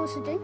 ዳቦ ስጠኝ።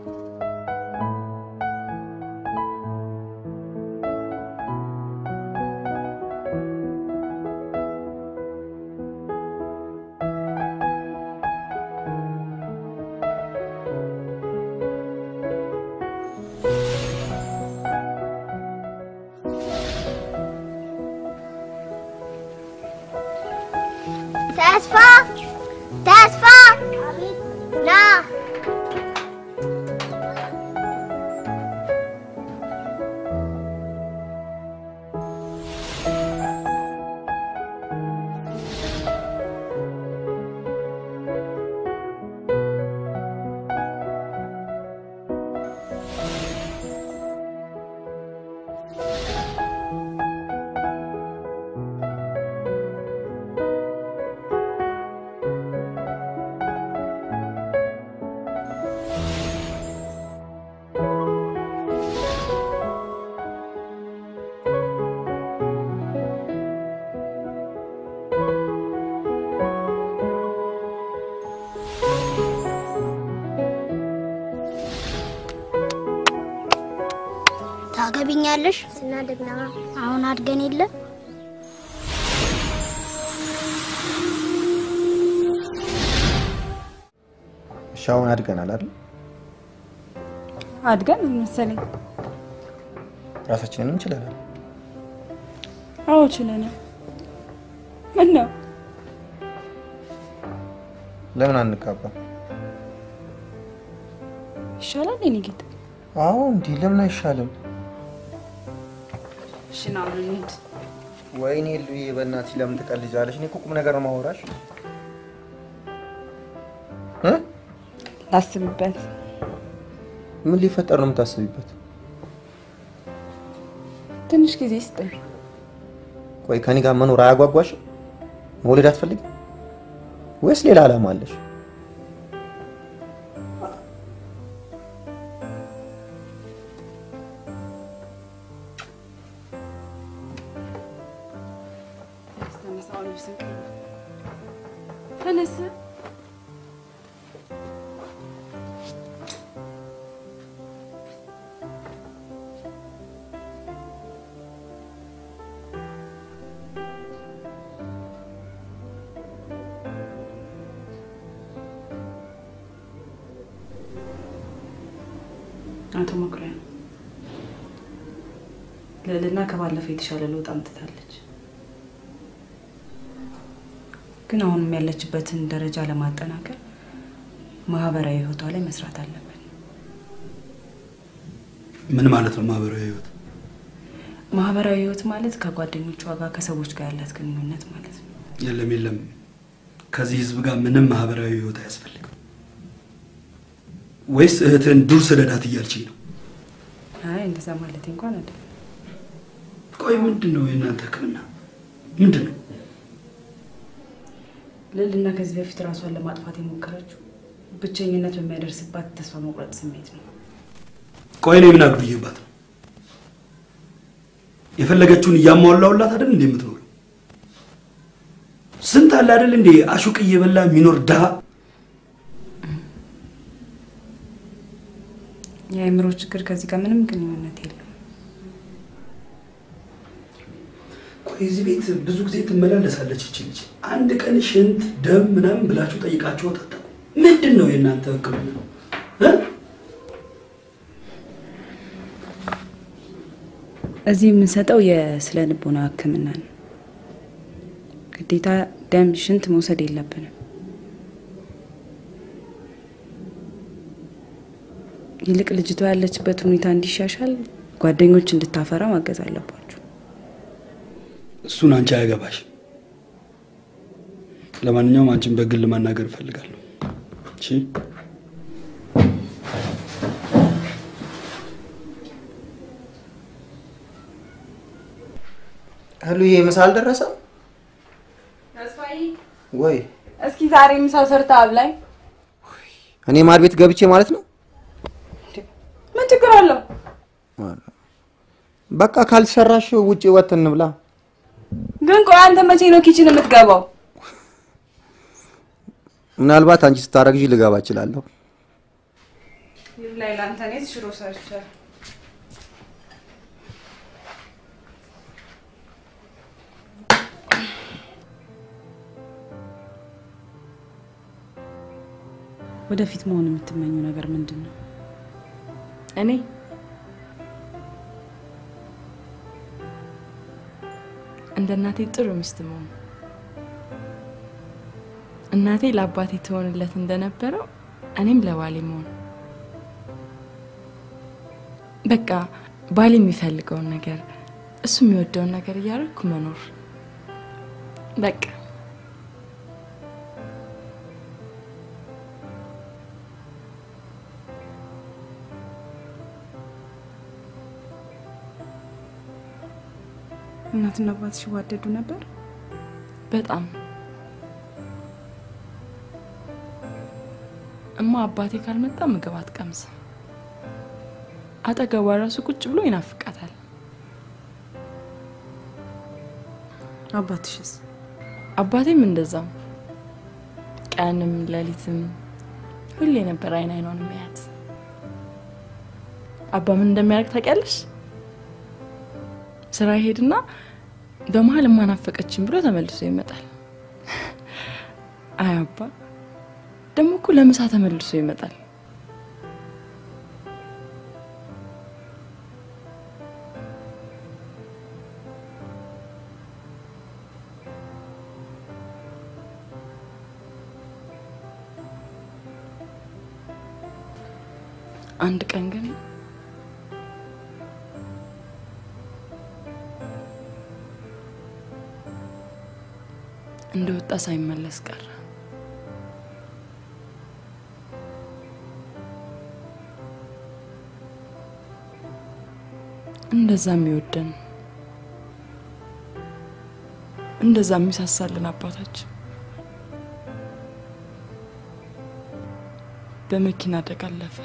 ታገቢኛለሽ? ስናደግና አሁን አድገን የለ እሺ አሁን አድገናል አይደል? አድገን መሰለኝ። ራሳችንን እንችላለን። አዎ ችለናል። ምን ነው ለምን አንጋባም? ይሻላል የኔ ጌታ? አዎ እንዲህ ለምን አይሻልም? ና አብረን እንሂድ። ወይኔ ሉዬ በእናትሽ ለምን ትቀልጃለሽ? እኔ እኮ ቁም ነገር ነው ማወራሽ እ ላስብበት። ምን ሊፈጠር ነው የምታስቢበት? ትንሽ ጊዜ ስጠኝ። ቆይ ከኔ ጋር መኖር አያጓጓሽም? መውለድ አትፈልጊም ወይስ ሌላ ዓላማ አለሽ? አቶ መኩሪያ ልዕልና ከባለፈው የተሻለ ለውጥ አምጥታለች። ግን አሁንም ያለችበትን ደረጃ ለማጠናከር ማህበራዊ ህይወቷ ላይ መስራት አለብን። ምን ማለት ነው ማህበራዊ ህይወት? ማህበራዊ ህይወት ማለት ከጓደኞቿ ጋር ከሰዎች ጋር ያላት ግንኙነት ማለት ነው። የለም የለም፣ ከዚህ ህዝብ ጋር ምንም ማህበራዊ ህይወት አያስፈልግም። ወይስ እህትን ዱር ስደዳት እያልችኝ ነው? አይ እንደዛ ማለት እንኳን አይደለም። ቆይ ምንድን ነው የእናንተ ህክምና ምንድን ነው? ልዕልና ከዚህ በፊት ራሷን ለማጥፋት የሞከረችው ብቸኝነት በሚያደርስባት ተስፋ መቁረጥ ስሜት ነው። ቆይ እኔ ምን አግብዬባት ነው? የፈለገችውን እያሟላውላት አይደል እንዴ የምትኖረው? ስንት አለ አይደል እንዴ አሹቅ እየበላ የሚኖር ድሃ። የአእምሮ ችግር ከዚህ ጋር ምንም ግንኙነት የለም። እዚህ ቤት ብዙ ጊዜ ትመላለሳለች ይቺ ልጅ። አንድ ቀን ሽንት፣ ደም ምናምን ብላችሁ ጠይቃችሁ አታውቁም? ምንድን ነው የእናንተ ህክምና እ? እዚህ የምንሰጠው የስነ ልቦና ህክምና ነው። ግዴታ ደም፣ ሽንት መውሰድ የለብንም። ይልቅ ልጅቷ ያለችበት ሁኔታ እንዲሻሻል ጓደኞች እንድታፈራ ማገዝ አለባችሁ። እሱን አንቺ አያገባሽ። ለማንኛውም አንቺን በግል ማናገር እፈልጋለሁ። እሺ ህሉዬ ምሳ አልደረሰም ወይ? እስኪ ዛሬ ምሳ ሰርታ አብላኝ። እኔ ማድ ቤት ገብቼ ማለት ነው። ምን ችግር አለው? በቃ ካልሰራሽ ውጭ ወጥተን እንብላ። ግን ቆይ አንተ መቼ ነው kitchen የምትገባው? ምናልባት አንቺ ስታረግዢ ልገባ እችላለሁ። ላይ ለአንተ እኔ ሽሮ ሰርቻለሁ። ወደፊት መሆን የምትመኘው ነገር ምንድን ነው? እኔ? እንደ እናቴ ጥሩ ሚስት መሆን። እናቴ ለአባቴ ትሆንለት እንደነበረው እኔም ለባሌ መሆን። በቃ ባሌ የሚፈልገውን ነገር እሱ የሚወደውን ነገር እያደረግኩ መኖር። በቃ እናትና አባትሽ ይዋደዱ ነበር? በጣም እማ አባቴ ካልመጣ ምግብ አትቀምስም። አጠገቧ ራሱ ቁጭ ብሎ ይናፍቃታል። አባትሽስ? አባቴም እንደዛው ቀንም ሌሊትም ሁሌ ነበር አይን አይኗን የሚያያት። አባ ምን እንደሚያደርግ ታውቂያለሽ? ስራ ይሄድና በመሀል እማናፈቀችን ብሎ ተመልሶ ይመጣል። አይ አባ ደግሞ እኮ ለምሳ ተመልሶ ይመጣል። ሳይመለስ ቀረ። እንደዛ የሚወደን እንደዛ የሚሳሳልን አባታችን በመኪና አደጋ አለፈ።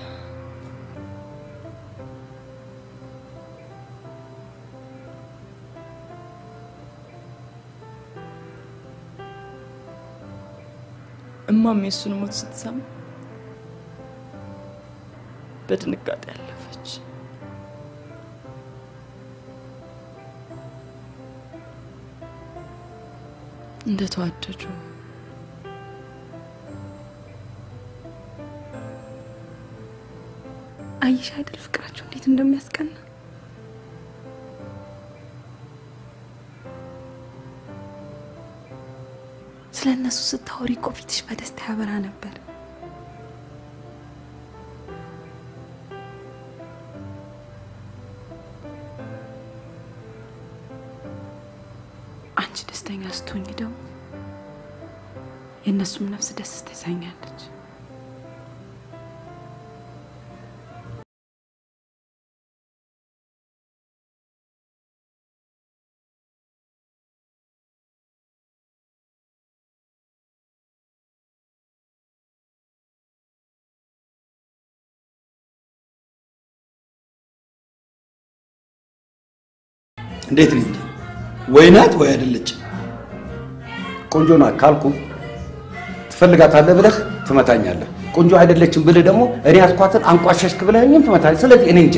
እማም የሱን ሞት ስትሰማ በድንጋጤ ያለፈች። እንደተዋደዱ አየሽ አይደል ፍቅራቸው እንዴት እንደሚያስቀና። ስለ እነሱ ስታወሪ እኮ ፊትሽ በደስታ ያበራ ነበር። እንዴት ነኝ? ወይ ናት ወይ አይደለች? ቆንጆ ናት ካልኩ ትፈልጋታለህ ብለህ ትመታኛለህ። ቆንጆ አይደለችም ብልህ ደግሞ እኔ ያስኳትን አንቋሸሽክ ብለህኝም ትመታለህ። ስለዚህ እኔ እንጃ።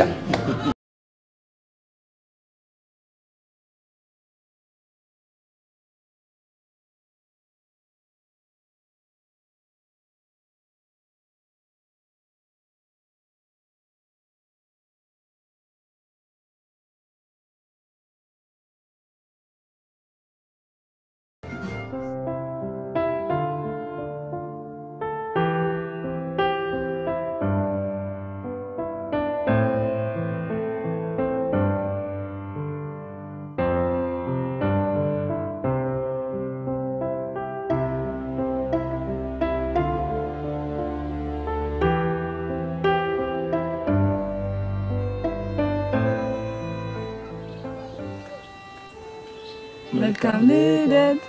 መልካም ልደት።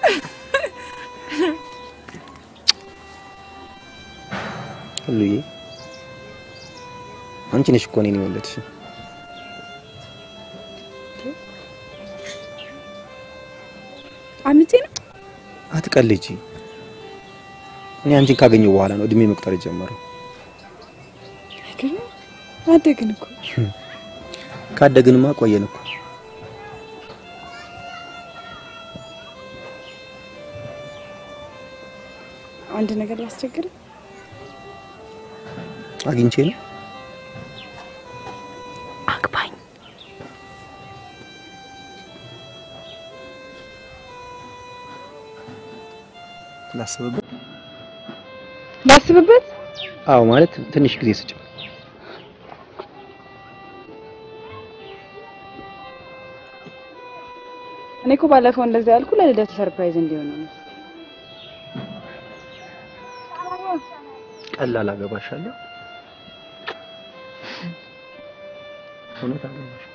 ሁሉዬ አንቺ ነሽ እኮ እኔን የወለድሽ። አምጬ ነው አትቀልጂ። እኔ አንቺን ካገኘሁ በኋላ ነው እድሜ መቁጠር የጀመረው።? አደግን እኮ ካደግንማ ቆየን እኮ። አንድ ነገር ላስቸግር። አግኝቼ ነው አግባኝ። ላስብበት። ላስብበት። አዎ ማለት ትንሽ ጊዜ ስጭ። እኔ እኮ ባለፈው እንደዛ ያልኩ ለልደቱ ሰርፕራይዝ እንዲሆን ነው። ቀላል አገባሻለሁ። እውነት አገባሽ።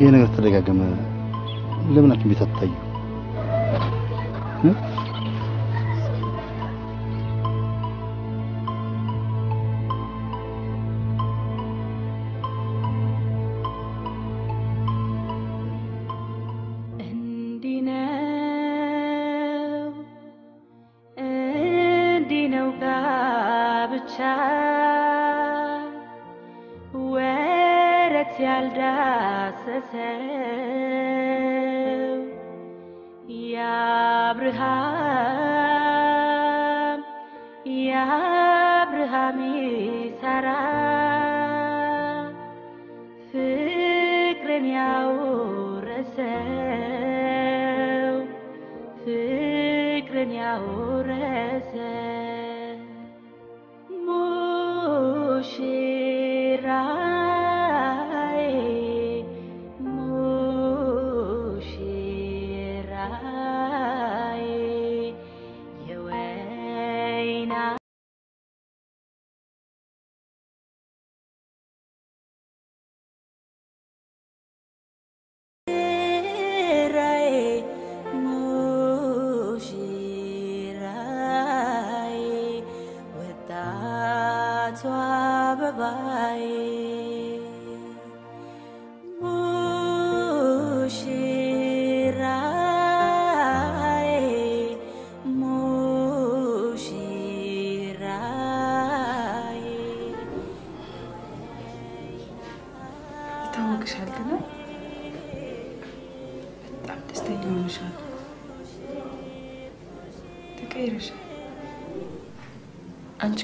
ይሄ ነገር ተደጋገመ። ለምን ሐኪም ቤት አትታዩ?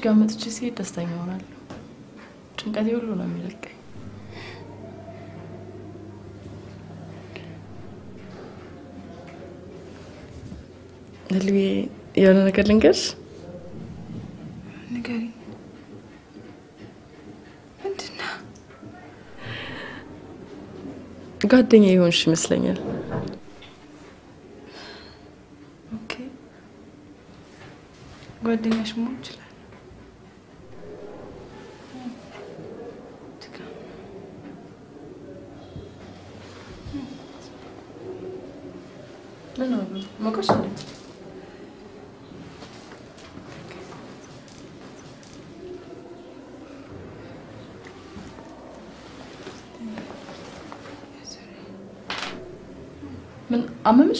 ጋር መጥቼ ሲሄድ ደስተኛ ሆናለሁ። ጭንቀቴ ሁሉ ነው የሚለቀኝ። ልልዬ የሆነ ነገር ልንገርሽ። ንገሪኝ። ምንድን ነው? ጓደኛ የሆንሽ ይመስለኛል። ኦኬ፣ ጓደኛሽ መሆን ይችላል። ምን ነው ሞቀሽ እንዴ? ምን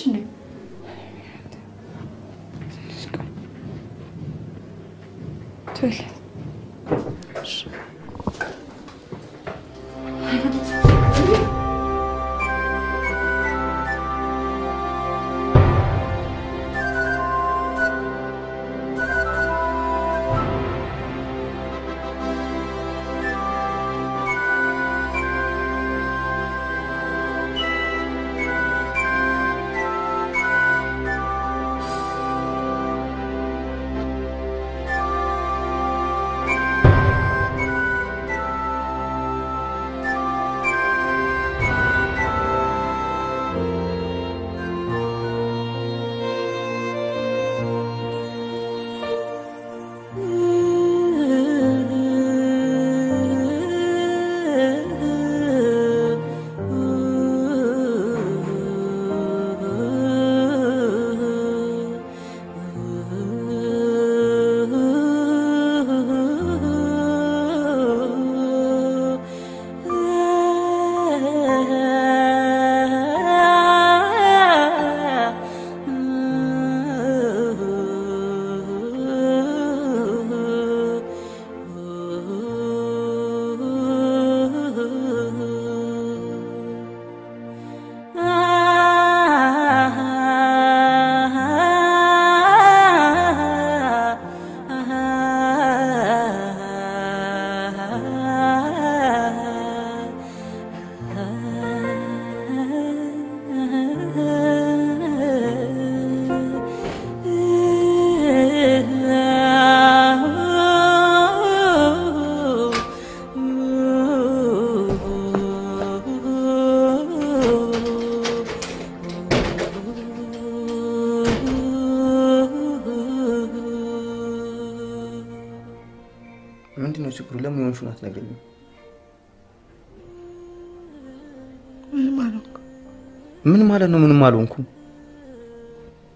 ማለት ነው? ምንም አልሆንኩም።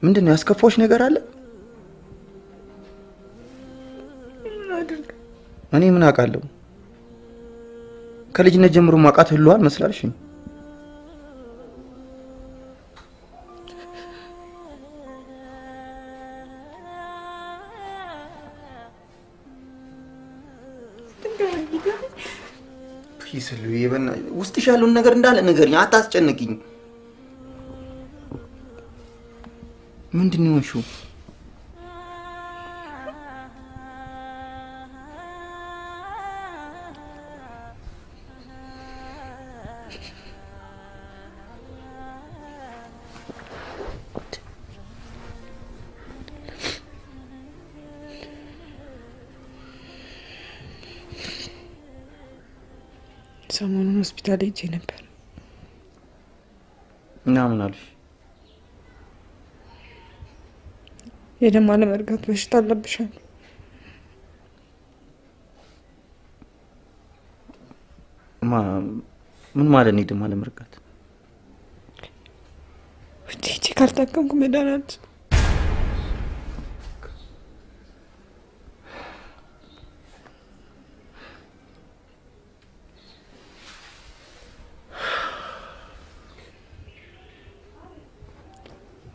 ምንድን ነው ያስከፋዎች ነገር አለ? እኔ ምን አውቃለሁ? ከልጅነት ጀምሮ ማውቃት ህልዋን መስላልሽኝ። ፕሊስ ውስጥሽ ያለውን ነገር እንዳለ ንገሪኝ፣ አታስጨንቅኝ። ምንድን ነው የሆንሽው? ሰሞኑን ሆስፒታል ሄጄ ነበር። እና ምን አሉሽ? የደም አለመርጋት በሽታ አለብሻል። ማ ምን ማለት ነው? ደም አለመርጋት ሄጄ ካልታከምኩ መዳን አልችልም።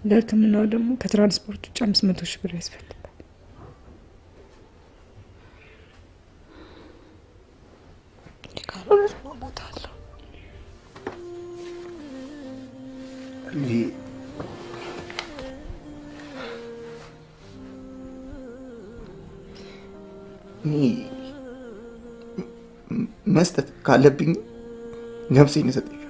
ለሕክምናው ደግሞ ከትራንስፖርት ውጭ አምስት መቶ ሺህ ብር ያስፈልጋል። መስጠት ካለብኝ ነፍሴን እሰጥሻለሁ።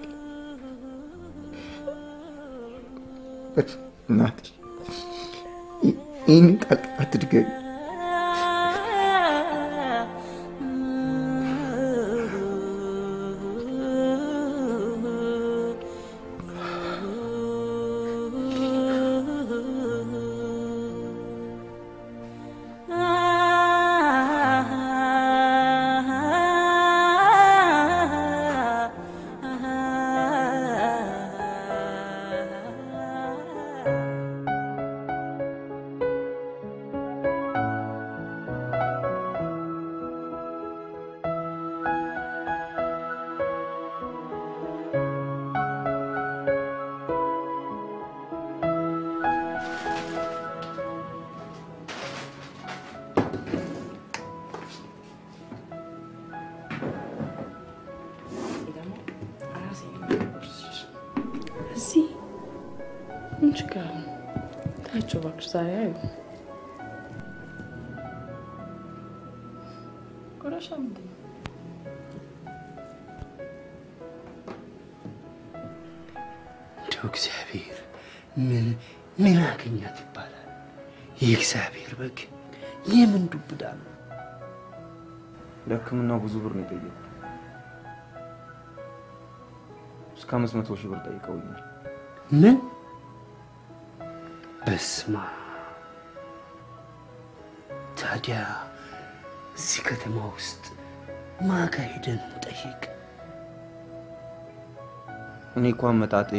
አመጣጤ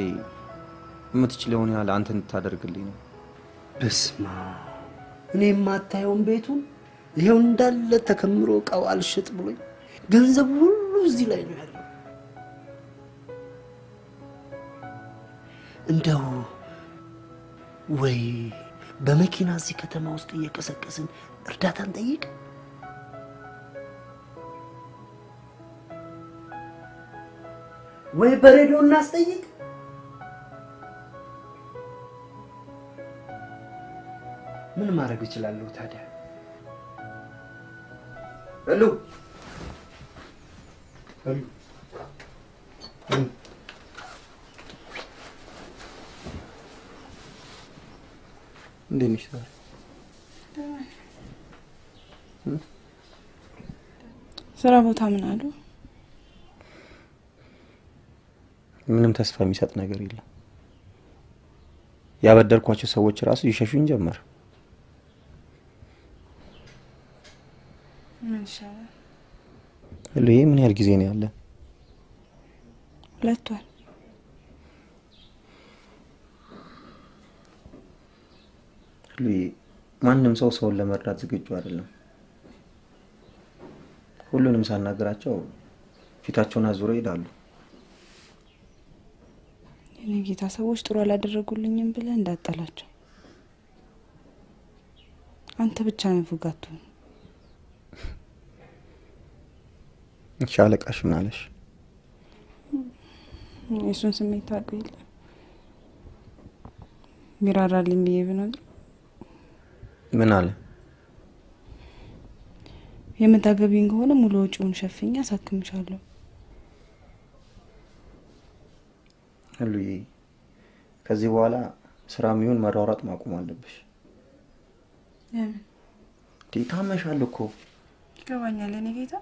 የምትችለውን ያህል አንተ እንድታደርግልኝ ነው። በስማ እኔ የማታየውን ቤቱን ይሄው እንዳለ ተከምሮ እቃው አልሸጥ ብሎኝ ገንዘቡ ሁሉ እዚህ ላይ ነው ያለው። እንደው ወይ በመኪና እዚህ ከተማ ውስጥ እየቀሰቀስን እርዳታን ጠይቅ። ወይ በሬዲዮ እናስጠይቅ። ምን ማድረግ እችላለሁ ታዲያ? ሄሎ ሄሎ እንዴት ነሽ ዛሬ? ስራ ቦታ ምን አሉ? ምንም ተስፋ የሚሰጥ ነገር የለም። ያበደርኳቸው ሰዎች ራሱ ይሸሹኝ ጀመር። ይሄ ምን ያህል ጊዜ ነው ያለን? ሁለት ወር ማንም ሰው ሰውን ለመርዳት ዝግጁ አይደለም። ሁሉንም ሳናገራቸው ፊታቸውን አዙረው ይሄዳሉ። የኔ ጌታ ሰዎች ጥሩ አላደረጉልኝም ብለህ እንዳጠላቸው። አንተ ብቻ ነው ፉጋቱ። እሺ አለቃሽ ምን አለሽ? የእሱን ስሜት ታውቀው የለ ቢራራልኝ ብዬ ብነግር ምን አለ? የምታገቢኝ ከሆነ ሙሉ ወጪውን ሸፍኛ አሳክምሻለሁ። ሄሉዬ ከዚህ በኋላ ስራ የሚሆን መሯሯጥ ማቆም አለብሽ። ለምን ታመሻል እኮ። ይገባኛል የኔ ጌታ፣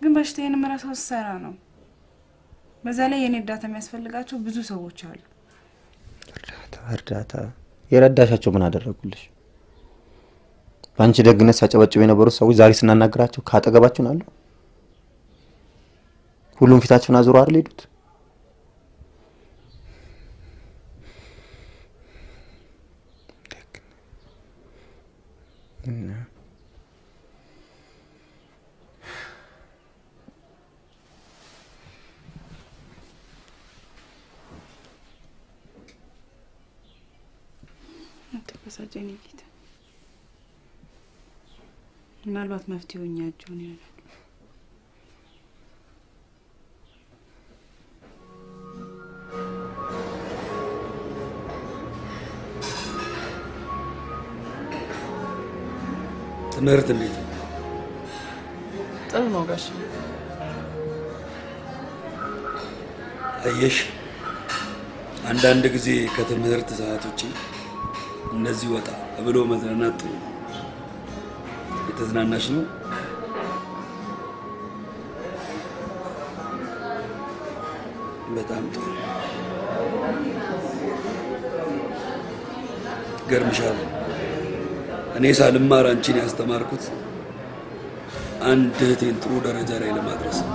ግን በሽታዬን የምረሳው ስሰራ ነው። በዛ ላይ የኔ እርዳታ የሚያስፈልጋቸው ብዙ ሰዎች አሉ። እርዳታ እርዳታ የረዳሻቸው ምን አደረጉልሽ? በአንቺ ደግነት ሲያጨበጭቡ የነበሩት ሰዎች ዛሬ ስናናግራቸው ከአጠገባችን አሉ። ሁሉም ፊታቸውን አዙሮ አይደል ሄዱት? እና አትበሳጭ የኔ ጌታ። ምናልባት መፍትሄው እኛ እጅ ሆኖ ይሆናል። ትምህርት እንዴት ነው? ጥሩ ነው ጋሽ። አየሽ፣ አንዳንድ ጊዜ ከትምህርት ሰዓት ውጪ እንደዚህ ወጣ ብሎ መዝናናት ጥሩ ነው። የተዝናናሽ ነው? በጣም ጥሩ። ገርምሻል። እኔ ሳልማር አንቺን ያስተማርኩት አንድ እህቴን ጥሩ ደረጃ ላይ ለማድረስ ነው።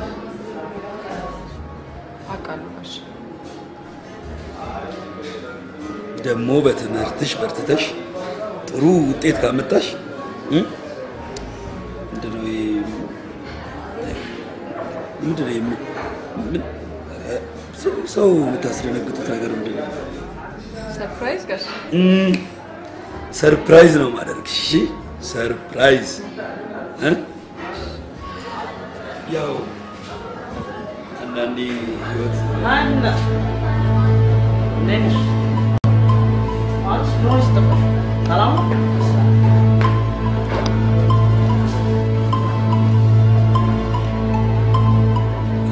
ደግሞ በትምህርትሽ በርትተሽ ጥሩ ውጤት ካመጣሽ እ? ምንድነው ይሄ? ምንድነው ይሄ? ምን- ኧረ፣ ሰው- የምታስደነግጡት ነገር ምንድን ነው? surprise ጋሽ። እም፣ surprise ነው ማደርግሽ። እሺ surprise እ? ያው አንዳንዴ ህይወት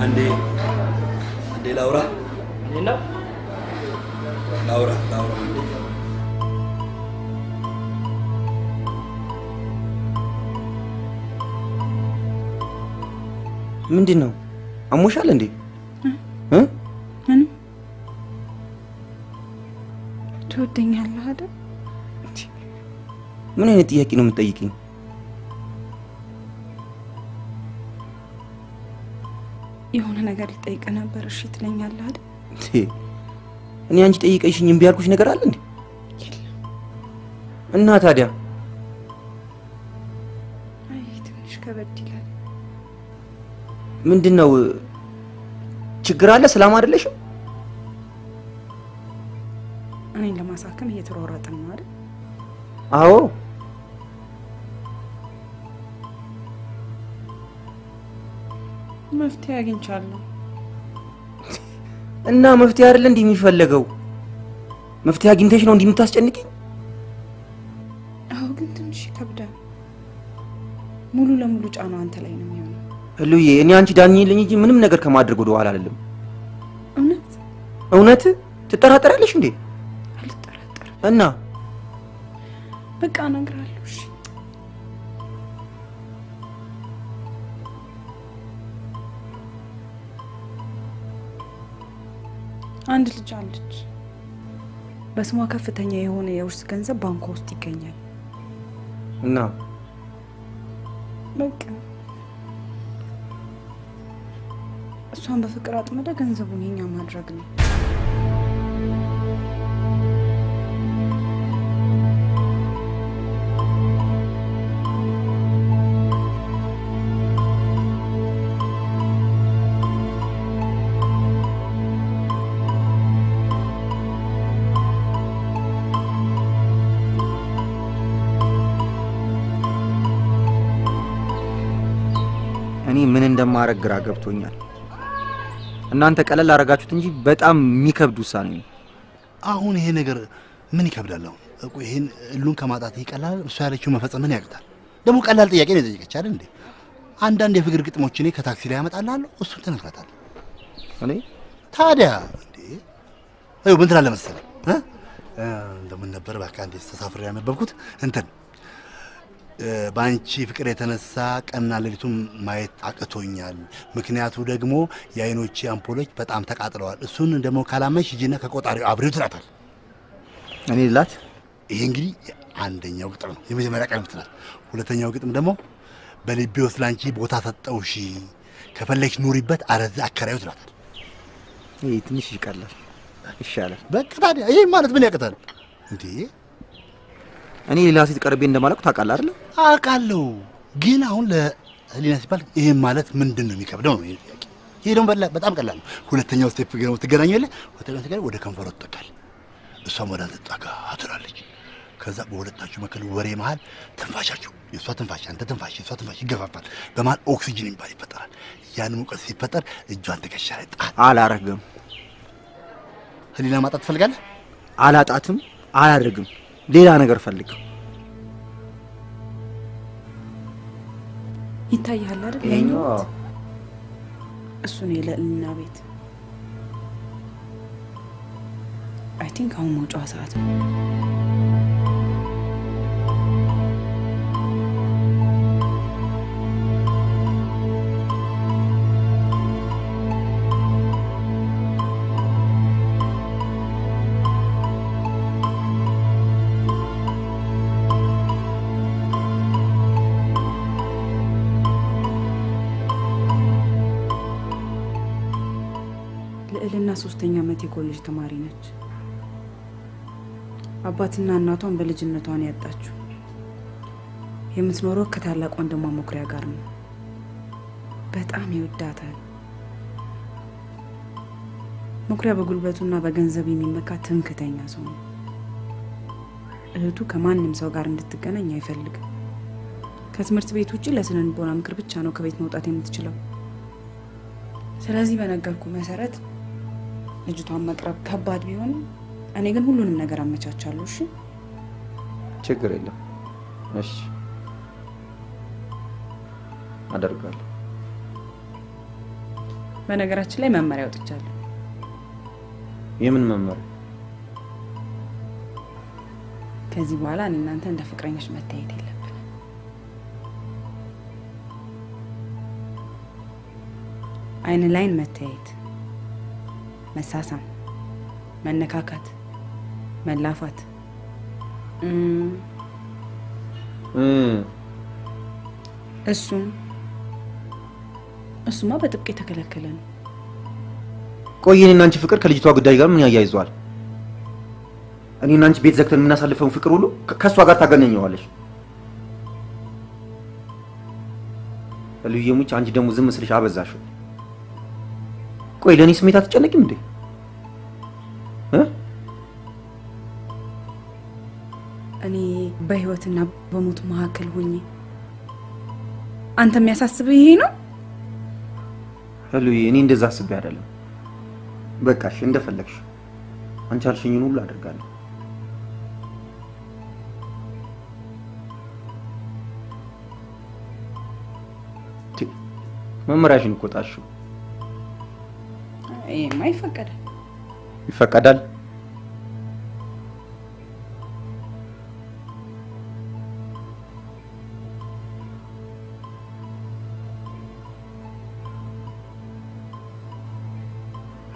አንዴ አንዴ ላውራ ላውራ ላውራ አንዴ ምንድን ነው አሞሻል እንዴ? ምን አይነት ጥያቄ ነው የምትጠይቅኝ? የሆነ ነገር ልጠይቅ ነበር። እሺ ትለኛለህ አይደል? እኔ አንቺ ጠይቀሽኝ እምቢ ያልኩሽ ነገር አለ እንዴ? እና ታዲያ አይ ትንሽ ከበድ ይላል። ምንድን ነው ችግር አለ? ሰላም አይደለሽም? እኔን ለማሳከም እየተሯሯጥን ነው አይደል? አዎ መፍትሄ አግኝቻለሁ። እና መፍትሄ አይደለ እንዲህ የሚፈለገው? መፍትሄ አግኝተሽ ነው እንዲህ የምታስጨንቂኝ? አዎ ግን ትንሽ ይከብዳል። ሙሉ ለሙሉ ጫናው አንተ ላይ ነው የሚሆነው። ህሉዬ፣ እኔ አንቺ ዳኝልኝ እንጂ ምንም ነገር ከማድረግ ወደ ኋላ አይደለም። እውነት እውነት ትጠራጠራለሽ እንዴ? አልጠራጠርም። እና በቃ እነግርሃለሁ። አንድ ልጅ አለች። በስሟ ከፍተኛ የሆነ የውርስ ገንዘብ ባንኳ ውስጥ ይገኛል። እና በቃ እሷን በፍቅር አጥምደ ገንዘቡን የኛ ማድረግ ነው። እንደማረግ ግራ ገብቶኛል። እናንተ ቀለል አረጋችሁት እንጂ በጣም የሚከብድ ውሳኔ ነው። አሁን ይሄ ነገር ምን ይከብዳል? አሁን ይሄን እሉን ከማጣት ይቀላል። እሷ ያለችው መፈጸም ምን ያቅታል? ደግሞ ቀላል ጥያቄ ነው የጠየቀች አይደል እንዴ? አንዳንድ የፍቅር ግጥሞች እኔ ከታክሲ ላይ ያመጣልሃለሁ፣ እሱን ትነግራታለህ። እኔ ታዲያ እንዴ ይኸው ምን ትላለህ መሰለህ እንደምን ነበር እባክህ አንዴ ተሳፍሬ ያነበብኩት እንትን በአንቺ ፍቅር የተነሳ ቀንና ሌሊቱን ማየት አቅቶኛል። ምክንያቱ ደግሞ የአይኖቼ አምፖሎች በጣም ተቃጥለዋል። እሱን ደግሞ ካላመንሽ ሂጂና ከቆጣሪው አብሬው ትላታል። እኔ ላት ይሄ እንግዲህ አንደኛው ግጥም ነው፣ የመጀመሪያ ቀን ምትላል። ሁለተኛው ግጥም ደግሞ በልቤ ውስጥ ለአንቺ ቦታ ሰጠውሽ፣ ከፈለግሽ ኑሪበት፣ አለዚያ አከራዩ ትላታል። ይሄ ትንሽ ይቀላል፣ ይሻላል። በቃ ታዲያ ይህ ማለት ምን ያቅታል እንዴ? እኔ ሌላ ሴት ቀርቤ እንደማላውቅ ታውቃለህ አይደለ? አውቃለሁ፣ ግን አሁን ለህሊና ሲባል ይህም ማለት ምንድን ነው የሚከብደው ነው ጥያቄ። ይሄ ደግሞ በላ- በጣም ቀላል ነው። ሁለተኛው step ገ ትገናኙ የለ ሁለተኛው ትገናኙ ወደ ከንፈሮ ትጠቃል፣ እሷም ወደ አንተ ጠጋ ትላለች። ከዛ በሁለታችሁ መካከል ወሬ መሀል ትንፋሻችሁ የእሷ ትንፋሽ አንተ ትንፋሽ የእሷ ትንፋሽ ይገፋፋል። በመሀል ኦክሲጅን የሚባል ይፈጠራል። ያን ሙቀት ሲፈጠር እጇን ትከሻ ላይ ጣል። አላረግም፣ ህሊና ማጣት ትፈልጋለህ? አላጣትም፣ አላደርግም። ሌላ ነገር ፈልግ። ይታያል አይደል? እሱ ነው ቤት። I think አሁን መውጫዋ ሰዓት ነው። የኮሌጅ ተማሪ ነች። አባትና እናቷን በልጅነቷን ያጣችው የምትኖረው ከታላቅ ወንድሟ መኩሪያ ጋር ነው። በጣም ይወዳታል። መኩሪያ በጉልበቱና በገንዘብ የሚመካ ትምክተኛ ሰው ነው። እህቱ ከማንም ሰው ጋር እንድትገናኝ አይፈልግም። ከትምህርት ቤት ውጭ ለስነ ልቦና ምክር ብቻ ነው ከቤት መውጣት የምትችለው። ስለዚህ በነገርኩ መሰረት ልጅቷን መቅረብ ከባድ ቢሆንም እኔ ግን ሁሉንም ነገር አመቻቻለሁ። እሺ ችግር የለም። እሺ አደርጋለሁ። በነገራችን ላይ መመሪያ አውጥቻለሁ። የምን መመሪያ? ከዚህ በኋላ እኔ እናንተ እንደ ፍቅረኞች መታየት የለብን። አይን ላይን መታየት፣ መሳሳም፣ መነካካት፣ መላፋት እሱም እሱማ በጥብቅ የተከለከለ ነው። ቆይ እኔና አንቺ ፍቅር ከልጅቷ ጉዳይ ጋር ምን ያያይዘዋል? እኔና አንቺ ቤት ዘግተን የምናሳልፈውን ፍቅር ሁሉ ከእሷ ጋር ታገናኘዋለሽ። ልዩ ሙች አንቺ ደግሞ ዝም ስልሽ አበዛሽው። ቆይ ለእኔ ስሜት አትጨነቂም እንዴ? እኔ በህይወትና በሞት መካከል ሆኜ አንተ የሚያሳስብህ ይሄ ነው? ሉዬ እኔ እንደዛ አስቤ አይደለም። በቃሽ፣ እንደፈለግሽ አንቺ አልሽኝን ሁሉ አደርጋለሁ። መመሪያሽን እኮ ጣልሽው። ይሄማ ይፈቀዳል። ይፈቀዳል?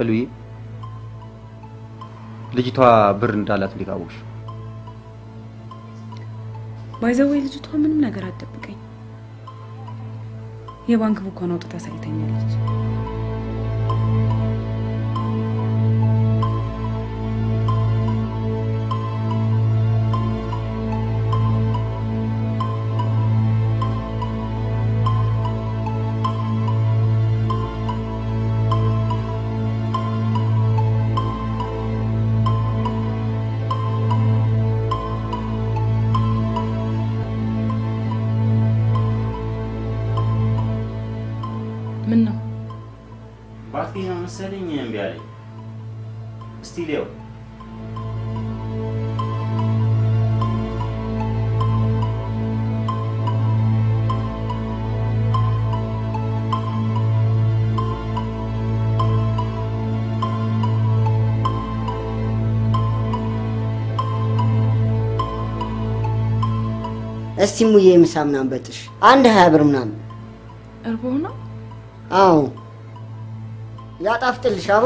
ሉዬ ልጅቷ ብር እንዳላት እንዴት? ባይዘወይ ልጅቷ ምንም ነገር አትደብቀኝ። የባንክ ቡኳን አውጥታ ሳይተኛለች። እስቲ ሙዬ ምሳ ምናምን በጥሽ አንድ ሀያ ብር ምናምን። እርቦህ ነው? አዎ ያጣፍጥልሽ አቦ።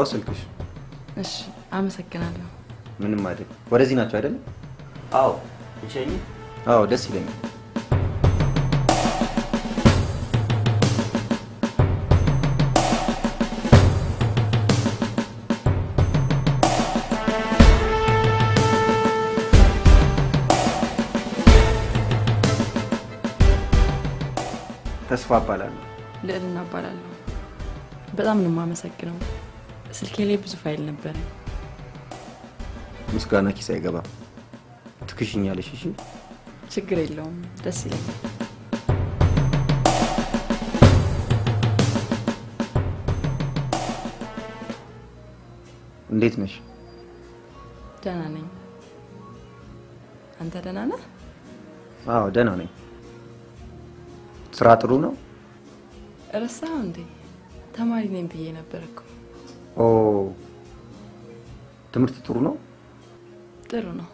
ያው ስልክሽ እሺ፣ አመሰግናለሁ። ምንም አይደል። ወደዚህ ናቸው አይደለም? አዎ እሸኝ አዎ፣ ደስ ይለኛል። ተስፋ እባላለሁ። ልዕልና እባላለሁ። በጣም ነው የማመሰግነው። ስልኬ ላይ ብዙ ፋይል ነበረኝ። ምስጋና ኪስ አይገባም። ትክሽኛለሽ። እሺ ችግር የለውም። ደስ ይለኛል። እንዴት ነሽ? ደህና ነኝ። አንተ ደህና ነህ? አዎ ደህና ነኝ። ስራ ጥሩ ነው? ረሳኸው እንዴ? ተማሪ ነኝ ብዬ ነበር እኮ። ኦ ትምህርት ጥሩ ነው? ጥሩ ነው።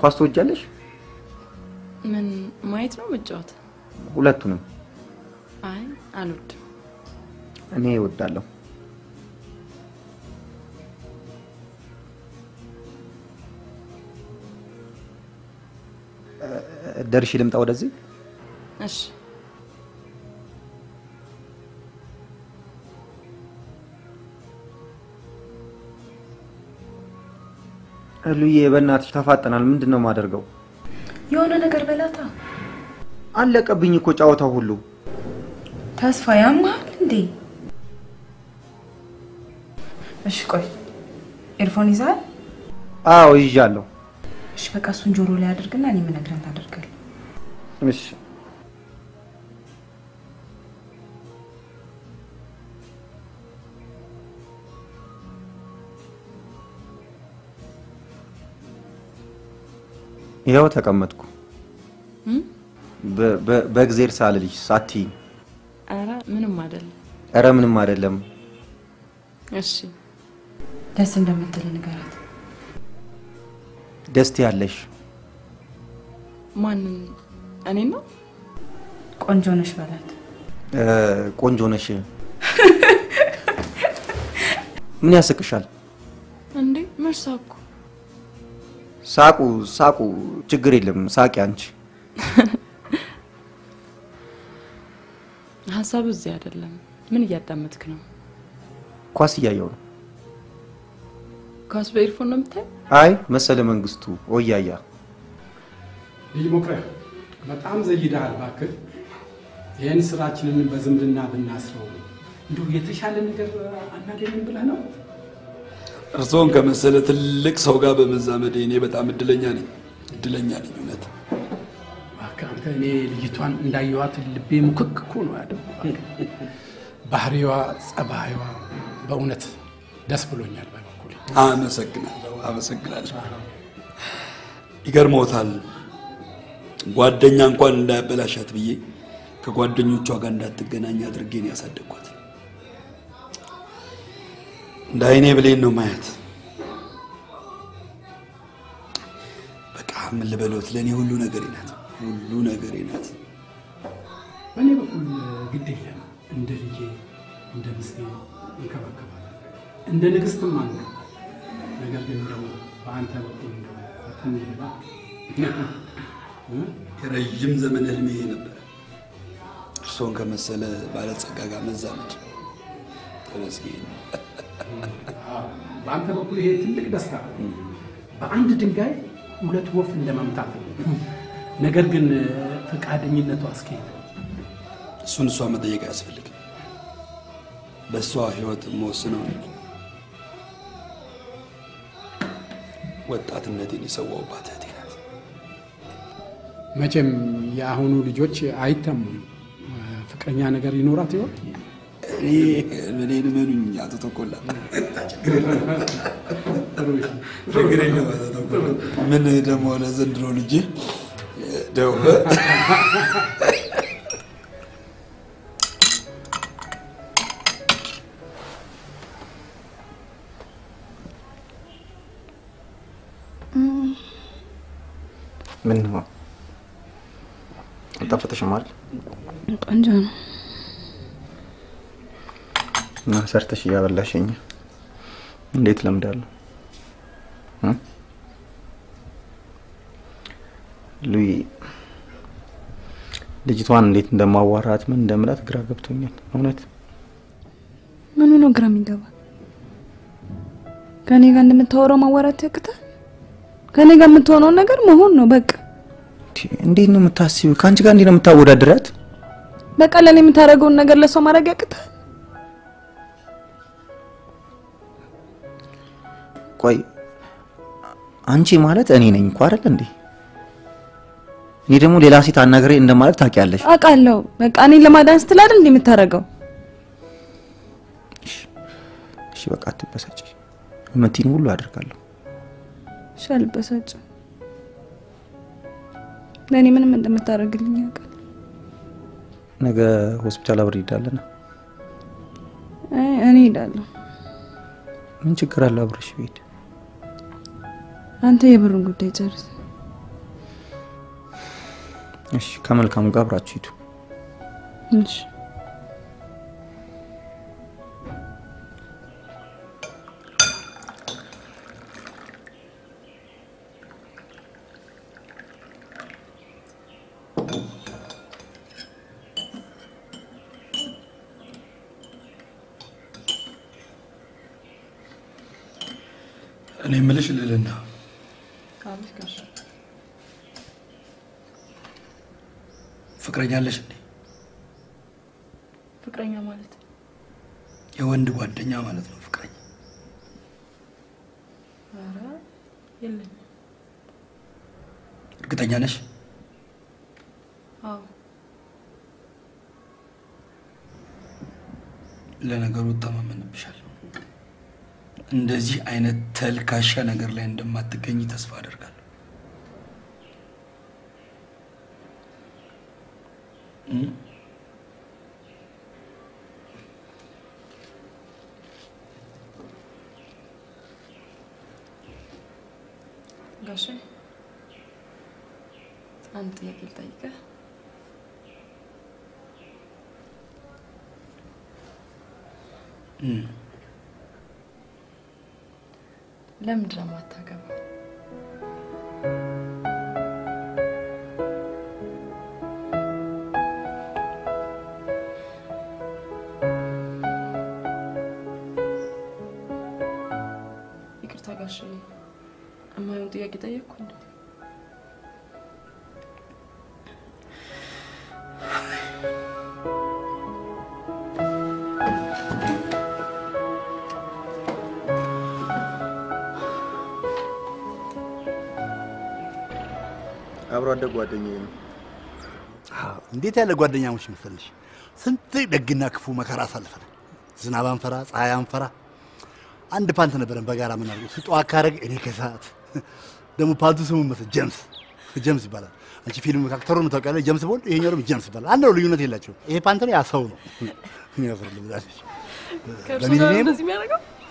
ኳስ ትወጃለሽ? ምን ማየት ነው መጫወት? ሁለቱንም። አይ አልወድም። እኔ እወዳለሁ። ደርሽ ልምጣ ወደዚህ። እሺ ሉዬ በእናትሽ ተፋጠናል። ምንድን ነው የማደርገው? የሆነ ነገር በላታ። አለቀብኝ እኮ ጨዋታው ሁሉ። ተስፋ ያማል እንዴ? እሺ ቆይ ኤርፎን ይዛል? አዎ ይዣለሁ። እሺ በቃ እሱን ጆሮ ላይ አድርግና እኔ የምነግርህን ታደርጋለህ። እሺ ይኸው ተቀመጥኩ። እም? በ- በ- በእግዜር ሳልልሽ ሳትይኝ። ኧረ ምንም አይደለም። ኧረ ምንም አይደለም። እሺ ደስ እንደምትል ንገራት። ደስት ያለሽ ማንን? እኔ ነው። ቆንጆ ነሽ በላት። ቆንጆ ነሽ። ምን ያስቅሻል? እንዴ መርሳ እኮ ሳቁ ሳቁ፣ ችግር የለም ሳቂ አንቺ። ሀሳቡ እዚህ አይደለም። ምን እያዳመጥክ ነው? ኳስ እያየው ነው። ኳስ በኤርፎን ነው የምታየው? አይ መሰለ መንግስቱ ወያያ ልጅ ሞክረ በጣም ዘይደሃል። እባክህ ይህን ስራችንን በዝምድና ብናስረው እንዲሁ የተሻለ ነገር አናገኝም ብለህ ነው? እርስዎን ከመሰለ ትልቅ ሰው ጋር በመዛመዴ እኔ በጣም እድለኛ ነኝ። እድለኛ ነኝ እውነት። አንተ እኔ ልጅቷን እንዳየኋት ልቤ ሙክክ እኮ ነው ያለው። ባህሪዋ፣ ጸባይዋ በእውነት ደስ ብሎኛል በበኩሌ። አመሰግናለሁ፣ አመሰግናለሁ። ይገርሞታል። ጓደኛ እንኳን እንዳያበላሻት ብዬ ከጓደኞቿ ጋር እንዳትገናኝ አድርጌ ነው ያሳደግኳት። እንደ አይኔ ብሌን ነው ማየት። በቃ ምን ልበሎት፣ ለእኔ ሁሉ ነገሬ ናት፣ ሁሉ ነገሬ ናት። በእኔ በኩል ግድ የለም እንደ ልጄ እንደ ምስቴ እንከባከባለን፣ እንደ ንግስትም አለ። ነገር ግን እንደው በአንተ በኩል ይበላ የረዥም ዘመን ህልሜ ነበር። እርስዎን ከመሰለ ባለጸጋ ጋር መዛመድ ተመስገን። በአንተ በኩል ይሄ ትልቅ ደስታ ነው። በአንድ ድንጋይ ሁለት ወፍ እንደ መምታት ነው። ነገር ግን ፈቃደኝነቱ አስኬት እሱን እሷ መጠየቅ አያስፈልግም። በእሷ ህይወት የምወስነው እኔ ነኝ። ወጣትነቴን የሰዋውባት እህቴ ናት። መቼም የአሁኑ ልጆች አይተሙም። ፍቅረኛ ነገር ይኖራት ይሆን? እኔን እመኑኝ አቶ ተኮላ፣ ችግር የለም አቶ ተኮላ። ምን ደግሞ ለዘንድሮ ልጅ ደው ምን ነው አልጣፈጠሽም አይደል? ቆንጆ ነው። እና ሰርተሽ እያበላሸኝ እንዴት ለምዳለሁ? እ? ሉይ ልጅቷን እንዴት እንደማዋራት ምን እንደምላት ግራ ገብቶኛል። እውነት ምኑ ነው ግራ የሚገባ? ከኔ ጋር እንደምታወራው ማዋራት ያቅታል? ከኔ ጋር የምትሆነውን ነገር መሆን ነው በቃ። እንዴት ነው የምታስቢው? ከአንቺ ጋር እንዴት ነው የምታወዳድራት? በቃ ለኔ የምታደርገውን ነገር ለሰው ማድረግ ያቅታል? ቆይ አንቺ ማለት እኔ ነኝ እኮ አይደል እንዴ? እኔ ደግሞ ሌላ ሴት አናግሬ እንደማለት ታውቂያለሽ። አውቃለሁ። በቃ እኔን ለማዳን ስትል አይደል እንዴ የምታደርገው? እሺ በቃ አትበሳጭ። የምትይኝ ሁሉ አደርጋለሁ። እሺ አልበሳጭም። ለእኔ ምንም እንደምታደርግልኝ ያውቃል። ነገ ሆስፒታል እንሄዳለን። አይ እኔ እሄዳለሁ። ምን ችግር አለው አብረሽ ብሄድ? አንተ የብሩን ጉዳይ ጨርስ። እሺ፣ ከመልካሙ ጋር አብራችሁ ሂዱ። እሺ። እኔ የምልሽ ልዕልና ፍቅረኛ አለሽ እንዴ? ፍቅረኛ ማለት የወንድ ጓደኛ ማለት ነው ፍቅረኛ። ኧረ የለኝም። እርግጠኛ ነሽ? አዎ ለነገሩ እተማመንብሻለሁ። እንደዚህ አይነት ተልካሻ ነገር ላይ እንደማትገኝ ተስፋ አደርጋለሁ። እም? ጋሼ አንድ ጥያቄ ልጠይቅህ። እም። ለምንድን ነው የማታገባው? ይቅርታ አደግ ጓደኛዬ ነው። አዎ፣ እንዴት ያለ ጓደኛሞች መሰልሽ! ስንት ደግና ክፉ መከራ አሳልፈናል። ዝናብ አንፈራ፣ ፀሐይ አንፈራ። አንድ ፓንት ነበረን በጋራ ምናደርገው ስጧ ካረግ እኔ ከሰዓት ደግሞ ፓንቱ ስሙ መሰል ጀምስ ጀምስ ይባላል። አንቺ ፊልም actor ኡን ታውቂያለሽ? ጀምስ ቦንድ፣ ይሄኛው ደግሞ ጀምስ ይባላል። አንድ ነው፣ ልዩነት የላቸውም። ይሄ ፓንት ነው፣ ያ ሰው ነው።?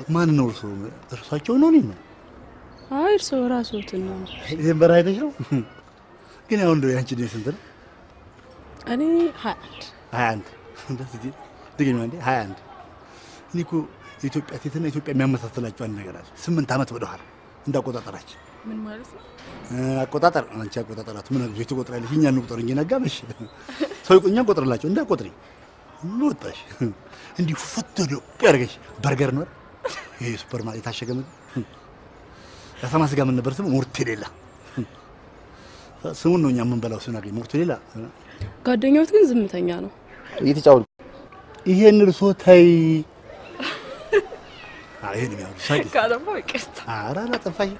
ማን ነው እርሶ? እርሳቸው ነው እኔ ነው አይ እርስዎ ራስዎትን ነው። ይሄን በረሃ አይተሽ ነው ግን ያው እንደው ያንቺ ስንት ነው? እኔ ሀያ አንድ። ሀያ አንድ። ድገኝ አንዴ ሀያ አንድ። እኔ እኮ የኢትዮጵያ ሴትና ኢትዮጵያ የሚያመሳስላቸው አንድ ነገር አለ። ስምንት ዓመት ወደኋላ እንደ አቆጣጠራችን ምን ማለት ነው? አቆጣጠር። አንቺ አቆጣጠራት ምን አግዞች ትቆጥራለሽ? እኛ እንቁጠር እንጂ ነጋበሽ ሰው እኛ እንቆጥርላቸው እንዳቆጥሪ ወጣሽ? እንዲህ ፍት ያደርገሽ በርገር ነው? ይሄ ሱፐር ማርኬት የታሸገ ምግብ? ያሰማ ስጋ ምን ነበር ስሙ? ሞርቴሌላ ስሙን ነው እኛ የምንበላው ስናገኝ ሞርቴሌላ ጓደኛዎት ግን ዝምተኛ ነው። እየተጫወቱ ይሄን እርሶ ተይ። አይ ይሄን የሚያወሩ ሳቂ ካጠፋው ይቅርታ። ኧረ አላጠፋሽ።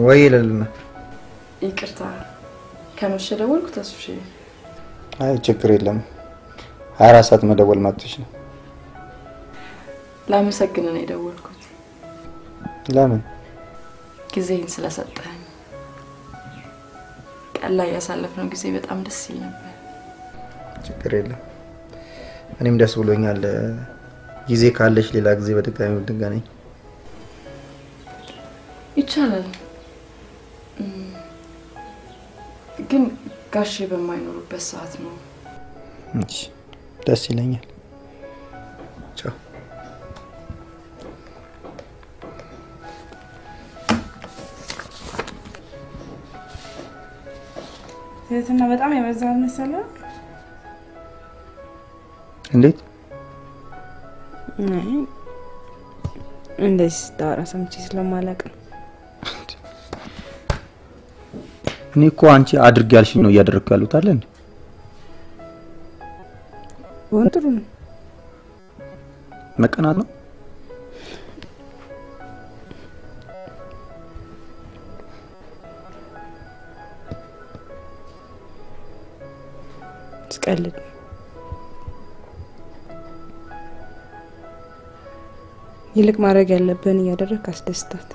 ወይ ልልና ይቅርታ ከመሸ ደወልኩ ተስፍሽ አይ ችግር የለም። ሀያ አራት ሰዓት መደወል መብትሽ ነው። ላመሰግን ነው የደወልኩት ለምን? ጊዜህን ስለሰጠኝ። ቀን ላይ ያሳለፍነው ጊዜ በጣም ደስ ይል ነበር። ችግር የለም። እኔም ደስ ብሎኛል። ጊዜ ካለሽ ሌላ ጊዜ በድጋሚ ብንገናኝ ይቻላል ግን ጋሼ በማይኖሩበት ሰዓት ነው። እሺ፣ ደስ ይለኛል። ቻው። ትህትና በጣም የበዛ መሰለህ? እንዴት? አይ እንደዚህ ስታወራ ሰምቼ ስለማላውቅ ነው። እኔ እኮ አንቺ አድርግ ያልሽኝ ነው እያደረግኩ ያሉት አለ እንዴ? ጥሩ ነው። መቀናት ነው። ስቀልድ ይልቅ ማድረግ ያለብን እያደረግ አስደስታት።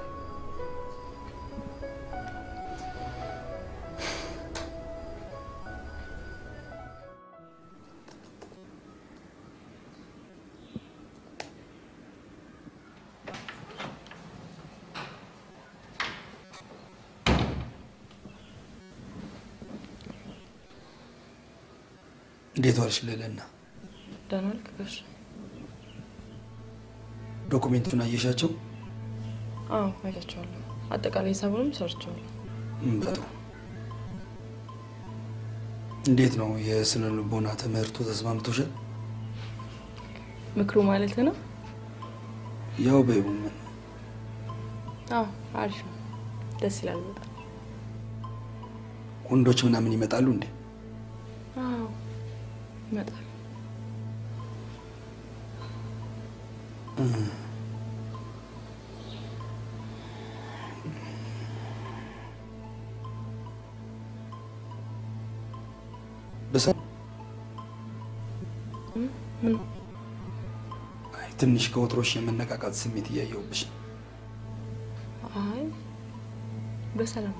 ዋልሽ ልዕልና? ደህና ጋሼ? ዶኩሜንቱን አየሻቸው? አዎ አይቻቸዋለሁ። አጠቃላይ ሂሳቡንም ሰርቸዋለሁ። በጥሩ እንዴት ነው የስነ ልቦና ትምህርቱ ተስማምቶሻል? ምክሩ ማለት ነው? ያው በይው ምን አዎ አሪፍ ነው። ደስ ይላል በጣም። ወንዶች ምናምን ይመጣሉ እንዴ? አዎ አይ ትንሽ ከወትሮሽ የመነቃቃት ስሜት እያየሁብሽ ነው። አይ በሰላም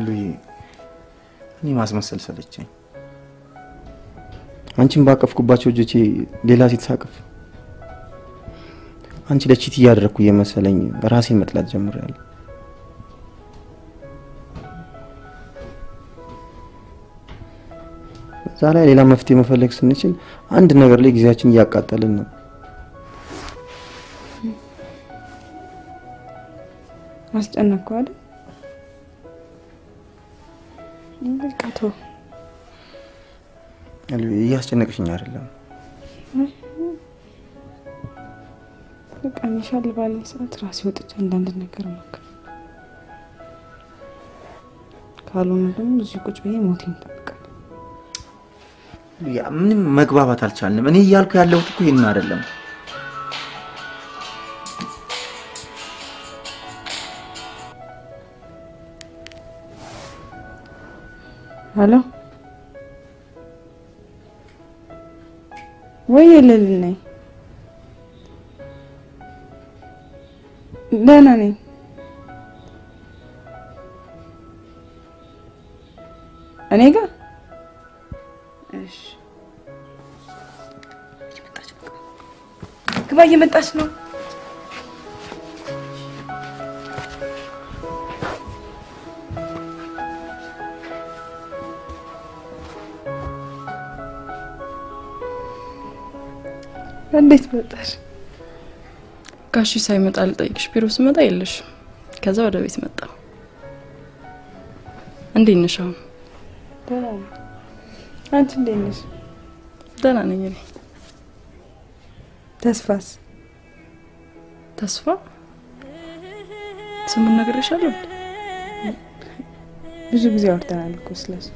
ሉዬ እኔ ማስመሰል ሰለቸኝ። አንቺን ባቀፍኩባቸው እጆቼ ሌላ ሴት ሳቅፍ አንቺ ለቺት እያደረግኩ እየመሰለኝ ራሴን መጥላት ጀምሬያለሁ። በዛ ላይ ሌላ መፍትሄ መፈለግ ስንችል አንድ ነገር ላይ ጊዜያችን እያቃጠልን ነው። አስጨነቅኩ አይደል? እያስጨነቅሽኝ አይደለም። በቃ ይሻል ባለኝ ሰዓት ራሴ ወጥቼ አንዳንድ ነገር ሞክር። ካልሆነ ደግሞ እዚህ ቁጭ ብዬ ሞቴን እጠብቃለሁ። ምንም መግባባት አልቻልንም። እኔ እያልኩ ያለሁት እኮ ይህን አይደለም። ሄሎ ወይ ልል ነኝ። ደህና ነኝ። ጋሺ ሳይመጣ ልጠይቅሽ ቢሮ ስመጣ የለሽም። ከዛ ወደ ቤት መጣ። እንዴት ነሽ አሁን? ደህና ነኝ። አንቺ እንዴት ነሽ? ደህና ነኝ እኔ። ተስፋስ? ተስፋ ስሙን ነግሬሻለሁ። ብዙ ጊዜ አውርተናል እኮ ስለሱ።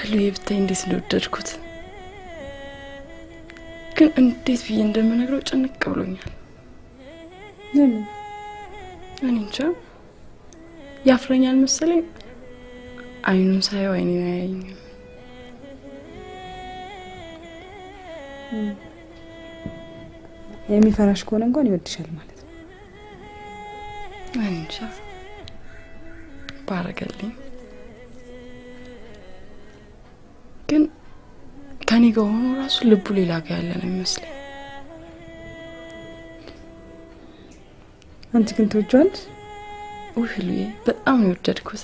ህሉዬ ብታይ እንዴት እንደወደድኩት ግን እንዴት ብዬ እንደምነግረው ጭንቅ ብሎኛል። ለምን? እኔ እንጃ ያፍረኛል መሰለኝ። አይኑን ሳየው አይኔ አያየኝም። የሚፈራሽ ከሆነ እንኳን ይወድሻል ማለት ነው። እኔ እንጃ ባረገልኝ። ከኔ ጋር ሆኖ ራሱ ልቡ ሌላ ጋር ያለ ነው የሚመስለኝ። አንቺ ግን ትወጂዋለሽ? ውይ ህሉዬ በጣም ነው የወደድኩት።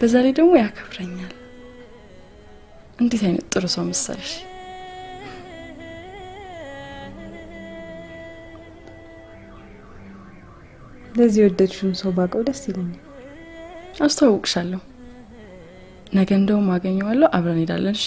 በዛ ላይ ደግሞ ያከብረኛል። እንዴት አይነት ጥሩ ሰው መሰለሽ። ለዚህ የወደድሽውን ሰው ባውቀው ደስ ይለኛል። አስተዋውቅሻለሁ። ነገ እንደውም አገኘዋለሁ። አብረን እንሄዳለን። እሺ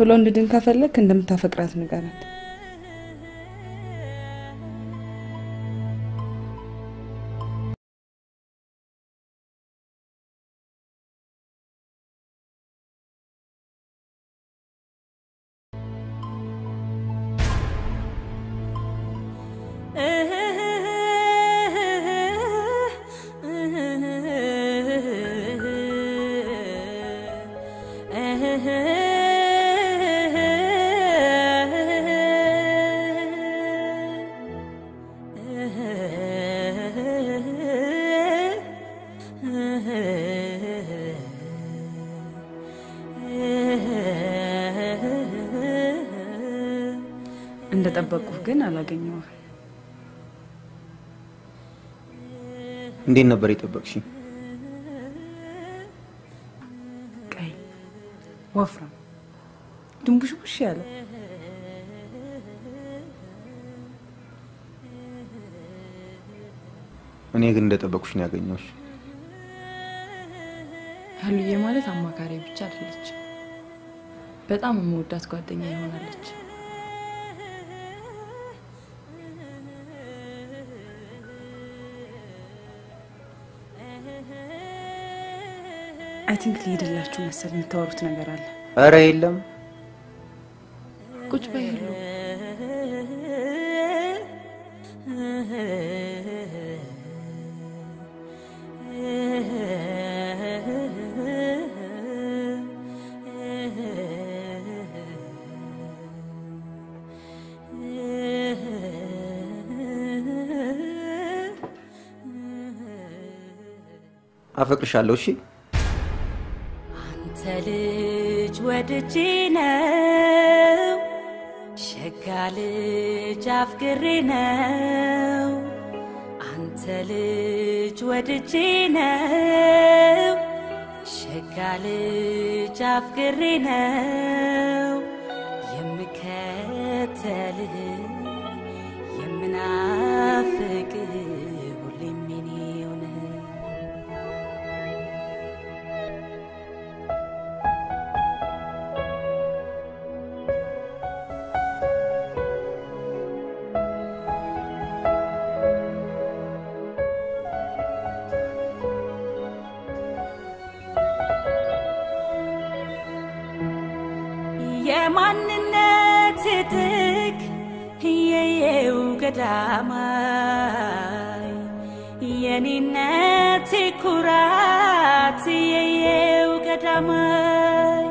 ቶሎ እንድድን ከፈለክ እንደምታፈቅራት ንገራት። ግን አላገኘሁም። እንዴት ነበር የጠበቅሽኝ? ቀይ፣ ወፍራም፣ ድንቡሽቡሽ ያለ እኔ ግን እንደጠበቅሽ ነው ያገኘሁሽ። ሀሉዬ ማለት አማካሪ ብቻ አይደለች፣ በጣም የምወዳት ጓደኛ ይሆናለች። I think ሊሄድላችሁ መሰል የምታወሩት ነገር አለ። እረ የለም ቁጭ በይ ሀሉ። አፈቅርሻለሁ። እሺ ወድጄ ነው። ሸጋ ልጅ አፍቅሬ ነው። አንተ ልጅ ወድጄ ነው። ሸጋ ልጅ አፍቅሬ ነው የየው ገዳማይ የኔነት ኩራት የየው ገዳማይ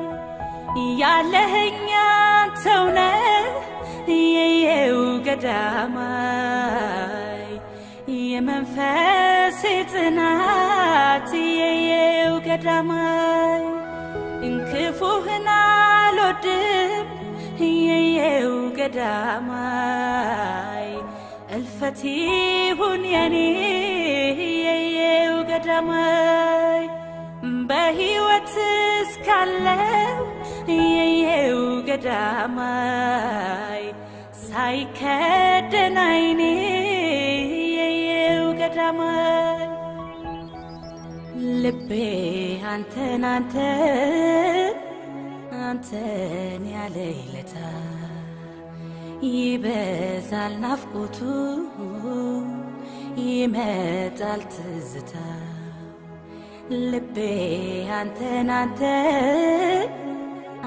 ያለህኛ ተውነ የየው ገዳማይ የመንፈስ ጽናት የየው ገዳማይ እንክፉህን አልወድም የየው ገዳማይ እልፈት ይሁን የኔ የየው ገዳማይ በሕይወት እስካለው የየው ገዳማይ ሳይከደን አይኔ የየው ገዳማይ። ልቤ አንተን አንተን አንተን ያለ ይለታ ይበዛል ናፍቆቱ ይመጣል ትዝታ ልቤ አንተን አንተን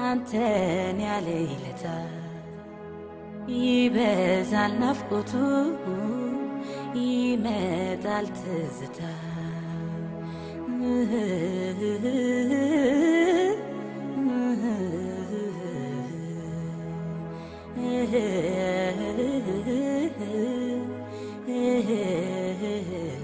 አንተን ያለ ይለታ ይበዛል ናፍቆቱ ይመጣል ትዝታ Yeah. Yeah.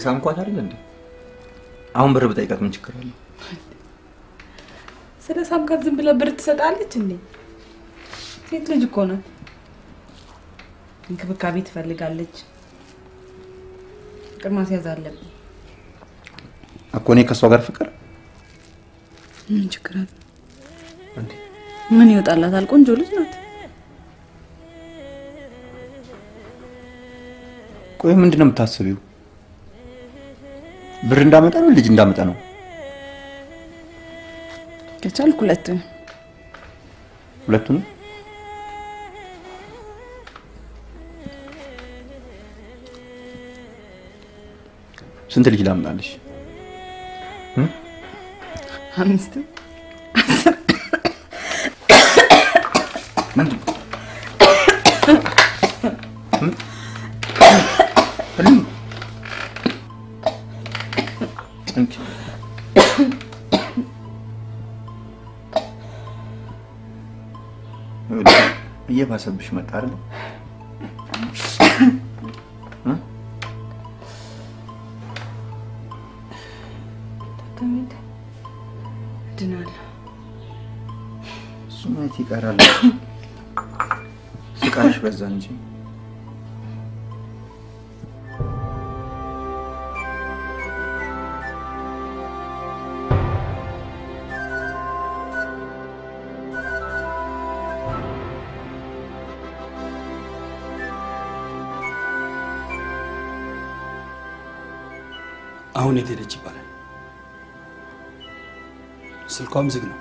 ሳምኳት አይደል እንዴ? አሁን ብር ብጠይቃት ምን ችግር አለው? ስለ ሳምካት ዝም ብለህ ብር ትሰጣለች እንዴ? ሴት ልጅ እኮ ናት። እንክብካቤ ትፈልጋለች። ፍቅር ማስያዝ አለብን። እኮ እኔ ከእሷ ጋር ፍቅር ምን ችግር አለ? ምን ይወጣላታል? ቆንጆ ልጅ ናት። ቆይ ምንድን ነው የምታስቢው? ብር እንዳመጣ ነው ልጅ እንዳመጣ ነው? ከቻልክ ሁለቱን። ሁለቱንም ስንት ልጅ ላምጣልሽ? አምስትም እየባሰብሽ መጣ አይደል? ድናለሁ። እሱ ማየት ይቀራል። ስቃሽ በዛ እንጂ አሁን የት ሄደች ይባላል? ስልኳም ዝግ ነው።?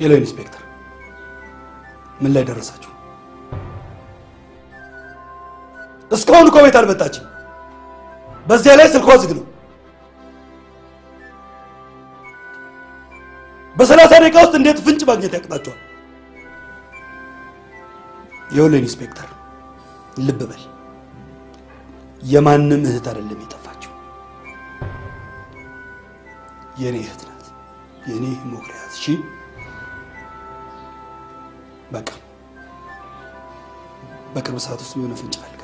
ሄሎ ኢንስፔክተር፣ ምን ላይ ደረሳችሁ? እስካሁን እኮ ቤት አልመጣችም። በዚያ ላይ ስልኳ ዝግ ነው። በሰላሳ ደቂቃ ውስጥ እንዴት ፍንጭ ማግኘት ያቅጣቸዋል? ይኸውልህ ኢንስፔክተር፣ ልብ በል፣ የማንም እህት አይደለም የጠፋችው፣ የእኔ እህት ናት። የእኔ ሂሞክሪያት። እሺ በቃ በቅርብ ሰዓት ውስጥ የሆነ ፍንጭ እፈልጋለሁ።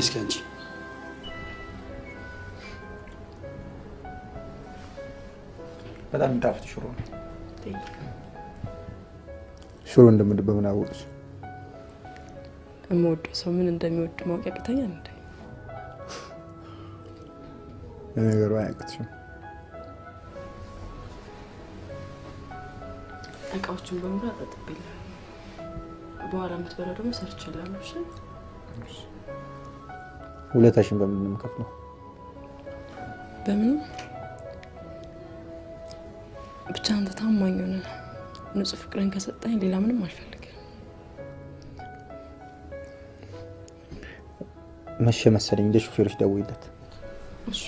እስኪ አንቺ በጣም የሚጣፍጥ ሽሮ ነው። ሽሮ እንደምንድን በምን አወቅሽ? የምወደው ሰው ምን እንደሚወድ ማወቅ ያቅተኛል እንዴ? ለነገሩ አያቅትሽም። እቃዎችን በሙሉ አጣጥቤልሃለሁ። በኋላ የምትበላው ደግሞ ሰርቼልሃለሁ። እሺ? ውለታሽን በምን ነው የምከፍለው? በምንም ብቻ አንተ ታማኝ ሆነ ንጹህ ፍቅርን ከሰጠኝ ሌላ ምንም አልፈልግም። መቼ መሰለኝ እንደ ሹፌሮች ደውይለት። እሺ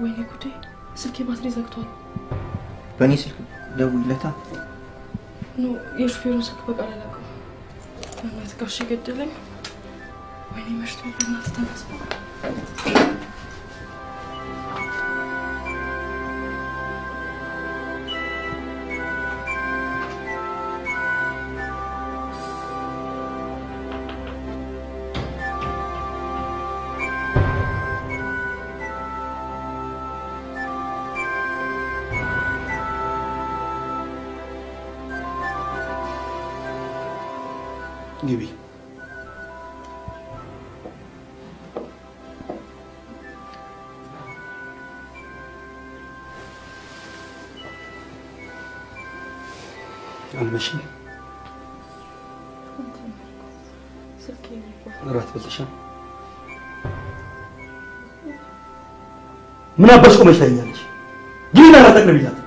ወይኔ ጉዴ፣ ስልኬ ባትሪ ዘግቷል። በእኔ ስልክ ደውይለታ። ኖ የሹፌሩን ስልክ በቃል አላውቅም። በእናትህ ጋሽ ገደለኝ። ወይኔ መሽቷል። በእናትህ ተነስ። አልመሽም? እራት? ምን አባሽ ቆመሽ ታይኛለሽ? ግቢና እራት አቅርቢላት።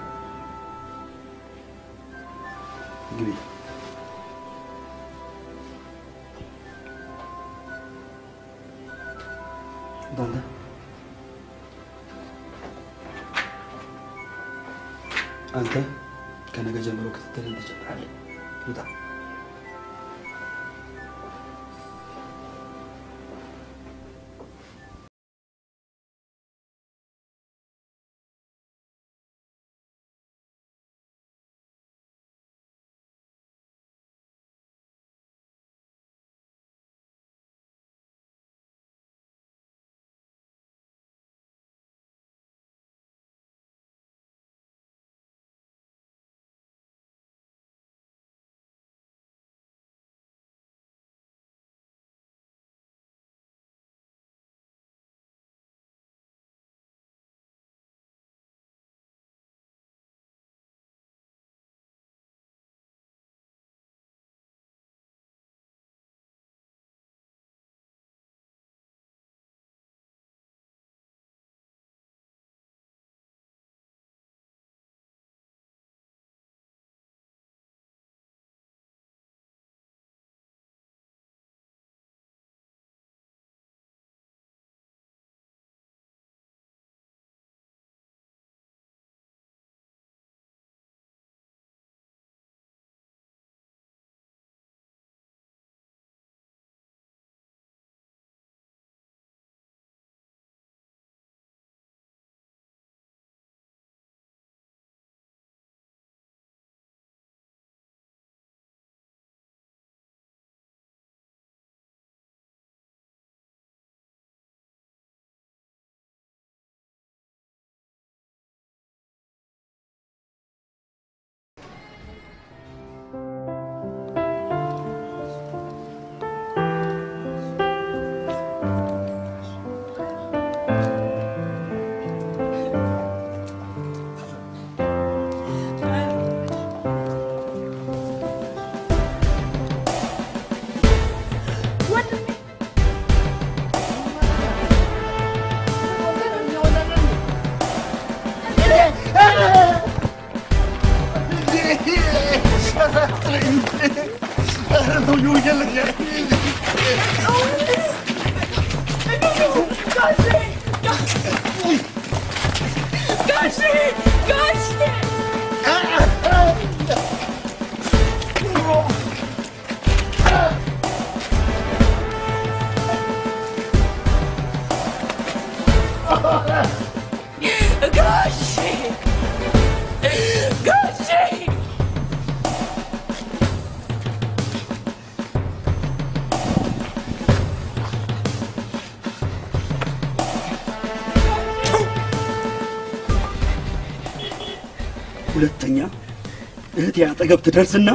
አጠገብ ትደርስና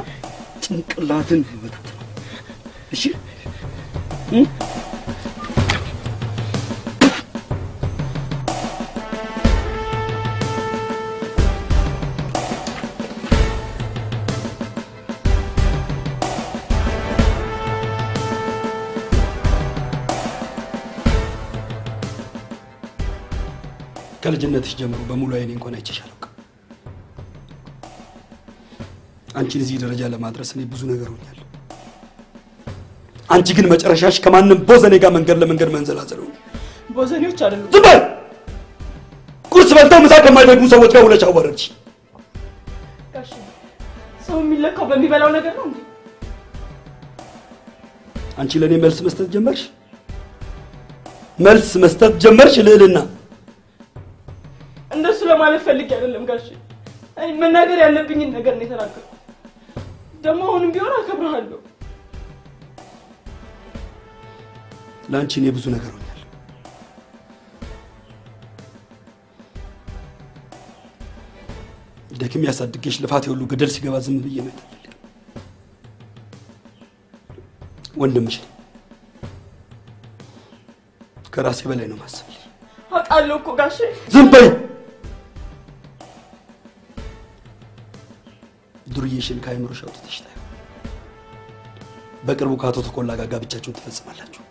ጭንቅላትን ይመታት ነው። እሺ? ከልጅነትሽ ጀምሮ በሙሉ አይኔ እንኳን አይቼሽ አንቺን እዚህ ደረጃ ለማድረስ እኔ ብዙ ነገር ሆኛለሁ። አንቺ ግን መጨረሻሽ ከማንም ቦዘኔ ጋር መንገድ ለመንገድ መንዘላዘል ሆነ። ቦዘኔዎች አይደሉም። ዝም በል! ቁርስ በልተው ምሳ ከማይደግሙ ሰዎች ጋር ውለሽ አዋረድሽ። ሰው የሚለካው በሚበላው ነገር ነው እንዴ? አንቺ ለእኔ መልስ መስጠት ጀመርሽ። መልስ መስጠት ጀመርሽ ልዕልና። እንደሱ ለማለት ፈልጌ አይደለም እኔ መናገር ያለብኝን ነገር ነው የተናገርኩት። ደግሞ አሁንም ቢሆን አከብርሃለሁ። ለአንቺ እኔ ብዙ ነገር ሆኛለሁ። ደክም ያሳድገሽ ልፋት የሁሉ ገደል ሲገባ ዝም ብዬ ነው ወንድምሽ ነኝ። ከራሴ በላይ ነው ማሰብልሽ። አውቃለሁ እኮ ጋሼ። ዝም በይ። ዱርዬሽን ከአይምሮሽ አውጥተሽ ታዩ። በቅርቡ ከአቶ ተኮላ ጋር ጋብቻችሁን ትፈጽማላችሁ።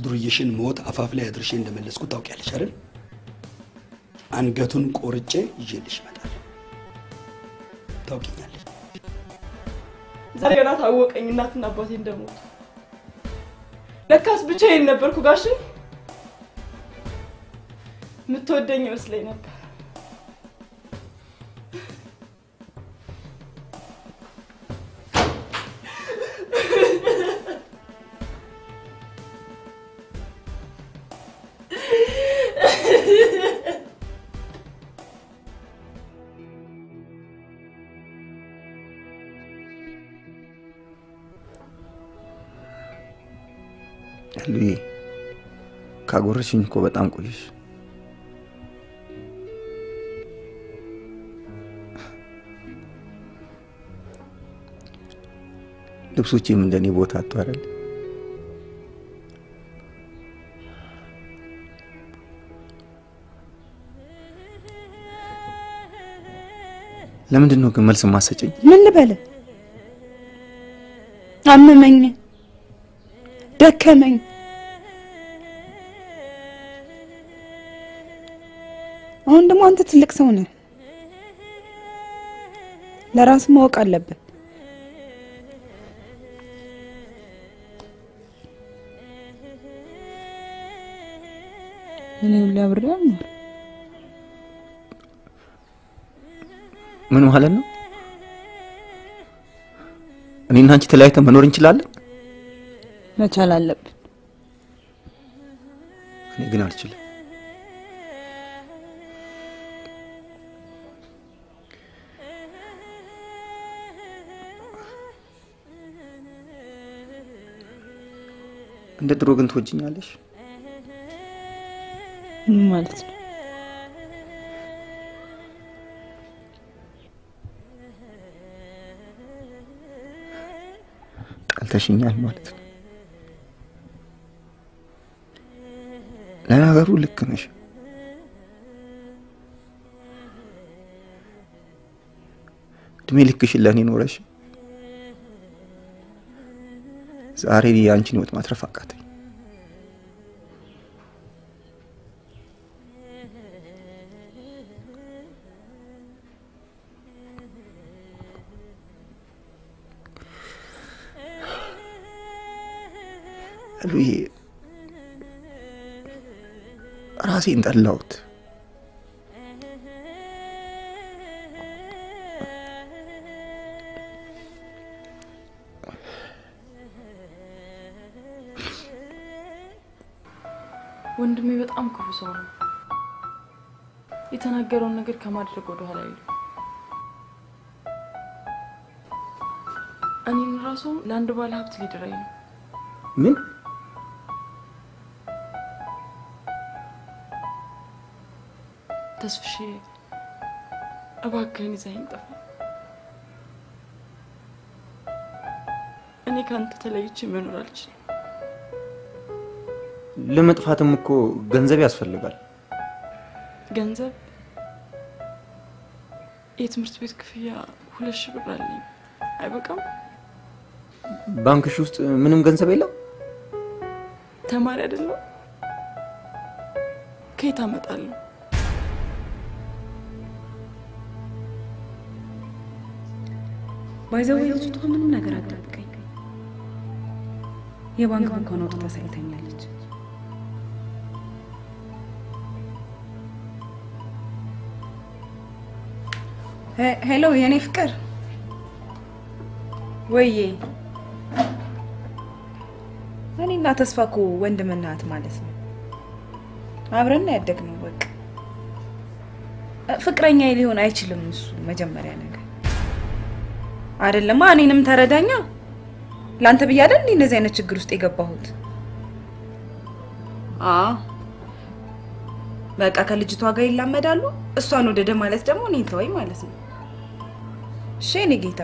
ዱርዬሽን ሞት አፋፍ ላይ አድርሼ እንደመለስኩ ታውቂያለሽ አይደል? አንገቱን ቆርጬ ይዤልሽ እመጣለሁ። ታውቂኛለሽ። ዛሬ ገና ታወቀኝ እናትና አባቴ እንደሞቱ። ለካስ ብቻዬን ነበርኩ ጋሼ። የምትወደኝ ይመስለኝ ነበር። ካጎረሽኝ እኮ በጣም ቆየሽ። ልብሶቼም እንደኔ ቦታ አጡ አይደል? ለምንድን ነው ግን መልስ ማሰጨኝ? ምን ልበል? አመመኝ፣ ደከመኝ። ደግሞ አንተ ትልቅ ሰው ነህ፣ ለራስ ማወቅ አለብህ። እኔ አብሬ አልኖር ምን ማለት ነው? እኔና አንቺ ተለያይተን መኖር እንችላለን? መቻል አለብን። እኔ ግን አልችልም። እንደ ድሮ ግን ትወጂኛለሽ? ምን ማለት ነው? ጠልተሽኛል ማለት ነው። ለነገሩ ልክ ነሽ። እድሜ ልክሽን ለእኔ ኖረሽ ዛሬ የአንቺን ህይወት ማትረፍ አቃተኝ። ሉዬ ራሴን ጠላሁት። ሰው ነው። የተናገረውን ነገር ከማድረግ ወደ ኋላ አይሉ። እኔን ራሱ ለአንድ ባለ ሀብት ሊድራኝ ነው። ምን ተስፍሼ እባክህን ይዘኸኝ ጠፋ። እኔ ከአንተ ተለይቼ መኖር አልችልም። ለመጥፋትም እኮ ገንዘብ ያስፈልጋል። ገንዘብ የትምህርት ቤት ክፍያ ሁለት ሺህ ብር አለኝ። አይበቃም? ባንክሽ ውስጥ ምንም ገንዘብ የለም? ተማሪ አይደለም? ከየት አመጣለሁ? ባይዘው ልጅቷ ምንም ነገር አትጠብቀኝ። የባንክ ቡኳን አውጥታ ሳይተኛለች። ሄሎ የኔ ፍቅር፣ ወዬ እኔና ተስፋ እኮ ወንድምና እህት ማለት ነው። አብረን ነው ያደግነው። በቃ ፍቅረኛ ሊሆን አይችልም እሱ መጀመሪያ ነገር አይደለማ። እኔንም ተረዳኛ። ለአንተ ብዬ አይደል እንደዚህ አይነት ችግር ውስጥ የገባሁት? በቃ ከልጅቷ ጋር ይላመዳሉ። እሷን ወደደ ማለት ደግሞ እኔን ተወኝ ማለት ነው። እሺ የኔ ጌታ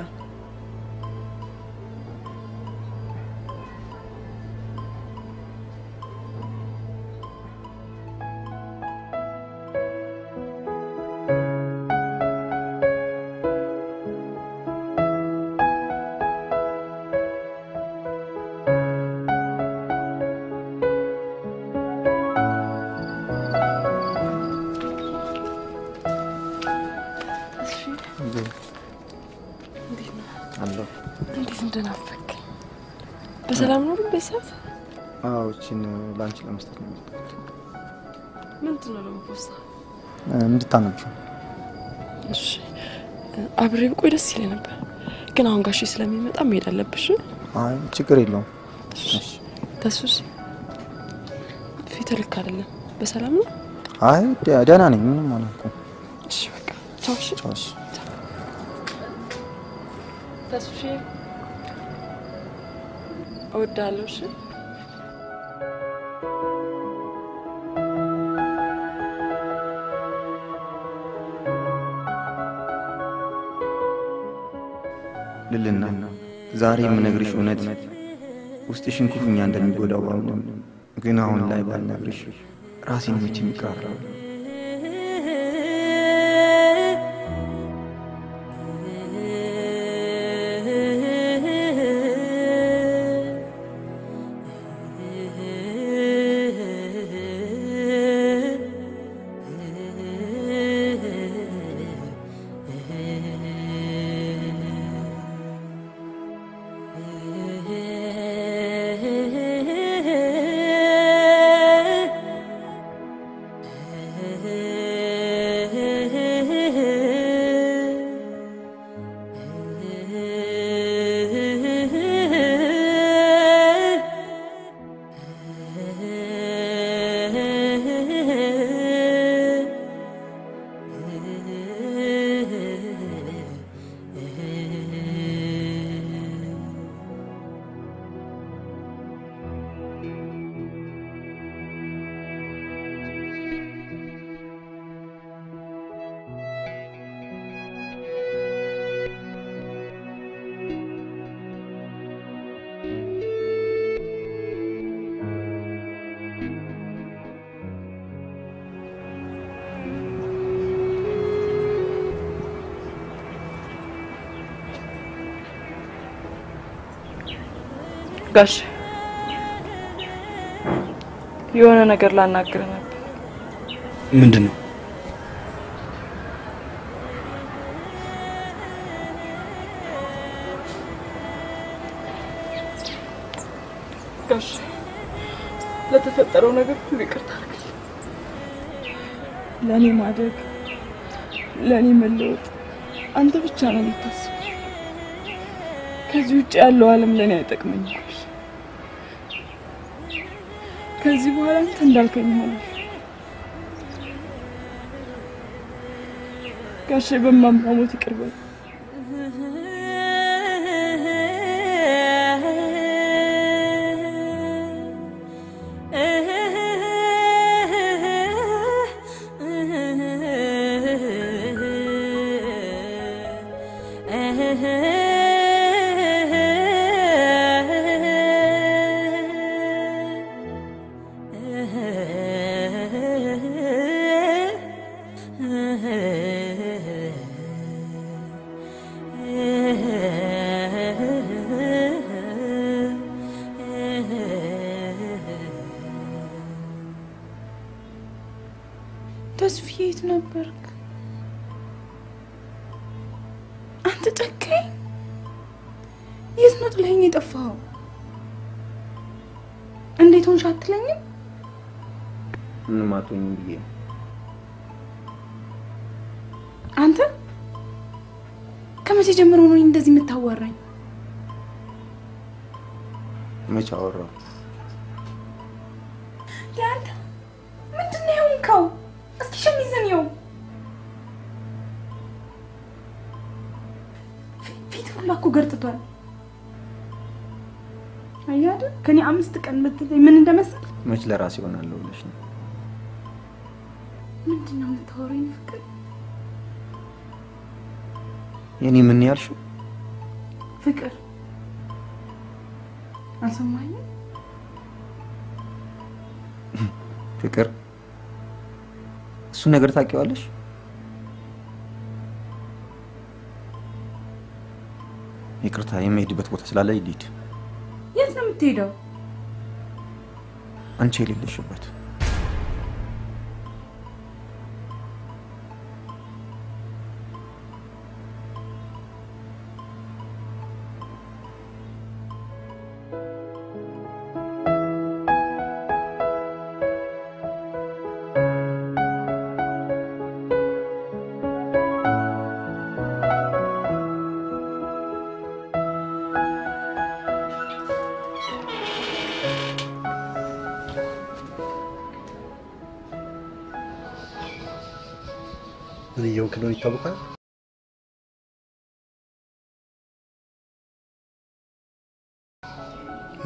ቤተሰብ አዎ፣ እቺን ለአንቺ ለመስጠት ነው የመጣሁት። ምንድን ነው ደግሞ ፖስታ? እንድታነብሽው። እሺ አብሬ ብቆይ ደስ ይለኝ ነበር፣ ግን አሁን ጋሼ ስለሚመጣ መሄድ አለብሽ። አይ ችግር የለውም። ተሱስ ፊት ልክ አይደለም። በሰላም ነው? አይ ደህና ነኝ፣ ምንም አላልኩም። እሺ በቃ ቻው። እሺ ቻው። እሺ። ተሱሽ እወዳለሁ። እሺ ልልና ዛሬ የምነግርሽ እውነት ውስጥሽን ክፉኛ እንደሚጎዳው ባምንም ግን አሁን ላይ ባልነግርሽ ራሴን መቼ የሚቀራረብ ጋሽ የሆነ ነገር ላናግር ነበር። ምንድን ነው? ጋሽ ለተፈጠረው ነገር ሁሉ ይቅርታ አድርግልኝ። ለእኔ ማደግ፣ ለእኔ መለወጥ አንተ ብቻ ነው የምታስበው። ከዚህ ውጭ ያለው ዓለም ለእኔ አይጠቅመኝም። ጋሽ ከዚህ በኋላ አንተ እንዳልከኝ ሆነ። ጋሼ በማማሞት ይቅር ምንም አትሆኝም ብዬ ነው። አንተ ከመቼ ጀምሮ ነው እንደዚህ የምታዋራኝ? መች አወራሁ? ያንተ ምንድን ነው የሆንከው? እስኪ ሸሚዝን ይኸው። ፊት ሁላ እኮ ገርጥቷል። አይደል? ከኔ አምስት ቀን ብትለኝ ምን እንደመሰል መች ለራሴ ይሆናለሁ ብለሽ ነው? ምንድን ነው የምታወሪኝ ፍቅር? የኔ ምን ያልሽው? ፍቅር አልሰማኝም። ፍቅር እሱ ነገር ታውቂዋለሽ? ይቅርታ የምሄድበት ቦታ ስላለ ልሂድ። የት ነው የምትሄደው? አንቺ የሌለሽበት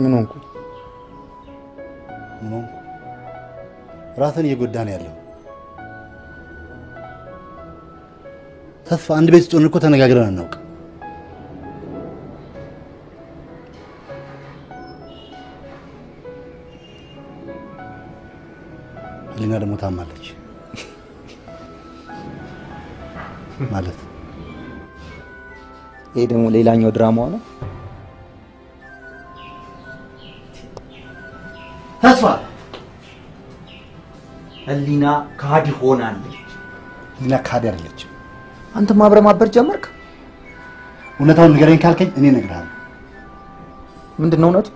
ምን ሆንኩ? ምን ሆንኩ? ራስን እየጎዳ ነው ያለው። ተስፋ አንድ ቤት ሆነን እኮ ተነጋግረን አናውቅ። ህሊና ደግሞ ታማለች ማለት ይሄ ደግሞ ሌላኛው ድራማዋ ነው። ህሊና ካዲ ሆናለች። ህሊና ካዲ አይደለችም። አንተ ማብረ ማበር ጀመርክ። እውነታውን ንገረኝ ካልከኝ እኔ እነግርሃለሁ። ምንድን ነው እውነቱ?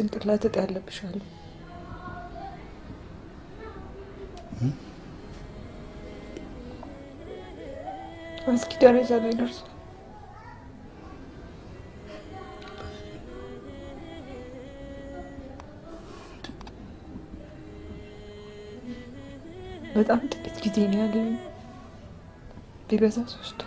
የጭንቅላት እጢ ያለብሻል። አስጊ ደረጃ ላይ ደርሷል። በጣም ጥቂት ጊዜ ነው ያለኝ፣ ቢበዛ ሶስት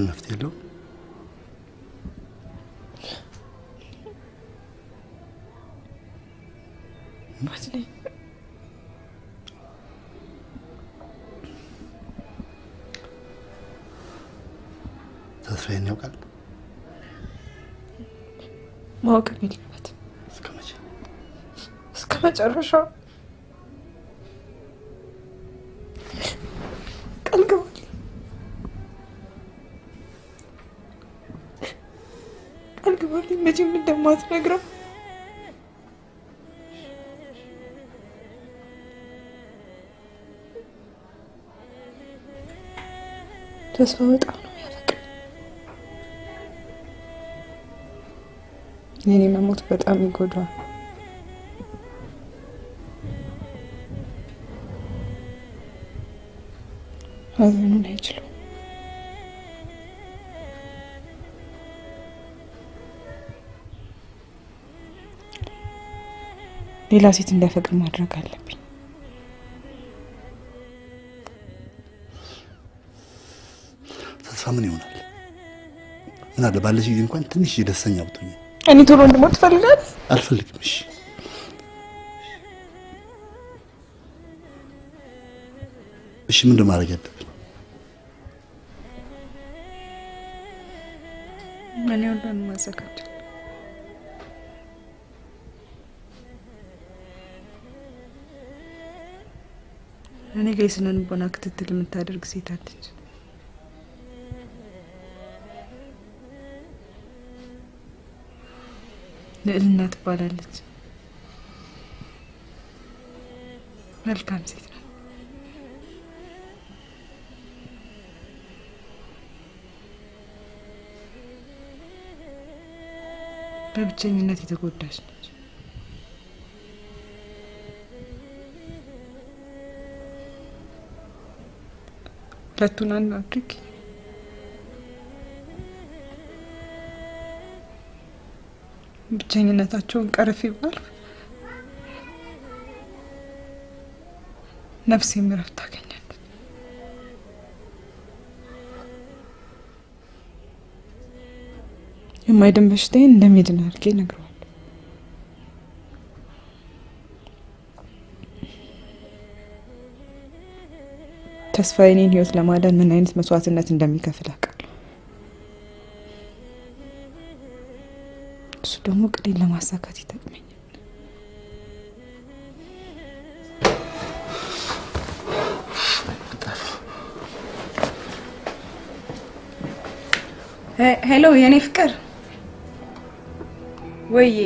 ምን መፍትሄ የለውም? ባትለኝ ተስፋዬን ያውቃል? ማወቅም የለበትም እስከ መቼ? እስከ መጨረሻው መቼም እንደማትነግረው ተስፋ በጣም ነው የሚያፈቅር። የኔ መሞት በጣም ይጎዳዋል። ሀዘኑን አይችልም። ሌላ ሴት እንዳፈቅር ማድረግ አለብኝ። ተስፋ ምን ይሆናል? ምን አለ ባለሽ ጊዜ እንኳን ትንሽ ደስተኛ ብትሆኝ። እኔ ቶሎ እንድሞት ትፈልጋለህ? አልፈልግም። እሺ እሺ፣ ምንድን ማድረግ ያለብን? እኔ ሁሉንም ማዘጋጀት እኔ ጋር የስነ ልቦና ክትትል የምታደርግ ሴት አለች። ልዕልና ትባላለች። መልካም ሴት ነው። በብቸኝነት የተጎዳች ነው። ሁለቱን አንድ አድርጊ። ብቸኝነታቸውን ቀርፊ ባልፍ ነፍሴም እረፍት ታገኛለች። የማይድን በሽታዬን እንደሚድን አድርጌ እነግረዋለሁ። ተስፋ የኔን ህይወት ለማዳን ምን አይነት መስዋዕትነት እንደሚከፍል አውቃለሁ። እሱ ደግሞ ቅዴን ለማሳካት ይጠቅመኛል። ሄሎ የኔ ፍቅር፣ ወዬ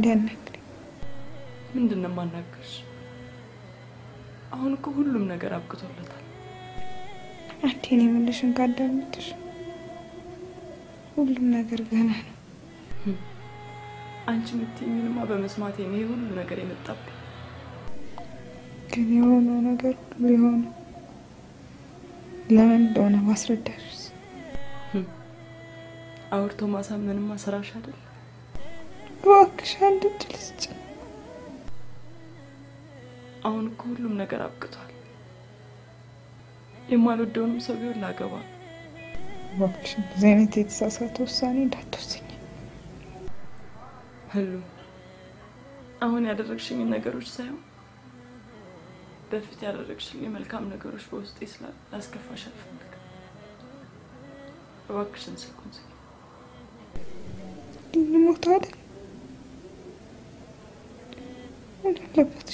አንድ ያናግረኝ። ምንድን ነው የማናገርሽ? አሁን እኮ ሁሉም ነገር አብቅቶለታል። አንዴን የምልሽን ካዳመጥሽ ሁሉም ነገር ገና ነው። አንቺ የምትይኝንማ በመስማቴ ነው ይሄ ሁሉ ነገር የመጣብኝ። ግን የሆነው ነገር ሁሉ የሆነው ለምን እንደሆነ ማስረዳሽስ አውርቶ ማሳመንማ ስራሽ አይደል? እባክሽ አንድ እድል ስጭኝ። አሁን እኮ ሁሉም ነገር አብቅቷል። የማልወደውንም ሰው ቢሆን ላገባ ነው። እባክሽ እንደዚህ አይነት የተሳሳተ ውሳኔ እንዳትወስኝ። ህሉ አሁን ያደረግሽኝ ነገሮች ሳይሆን በፊት ያደረግሽኝ የመልካም ነገሮች በውስጤ ስላሉ ላስከፋሽ አልፈልግም። እባክሽን ስልኩን ዝጊ። ልሞት አይደል? ምን አለበት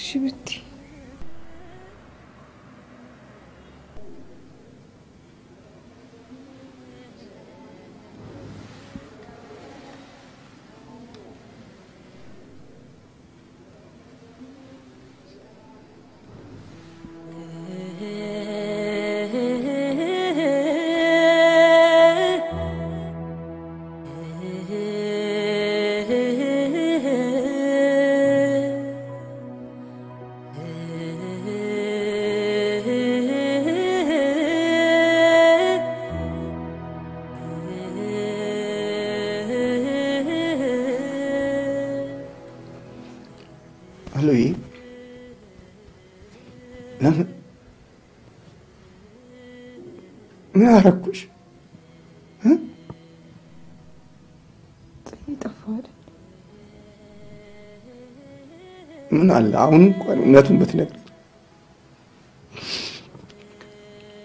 አለ። አሁን እንኳን እውነቱን ብትነግረኝ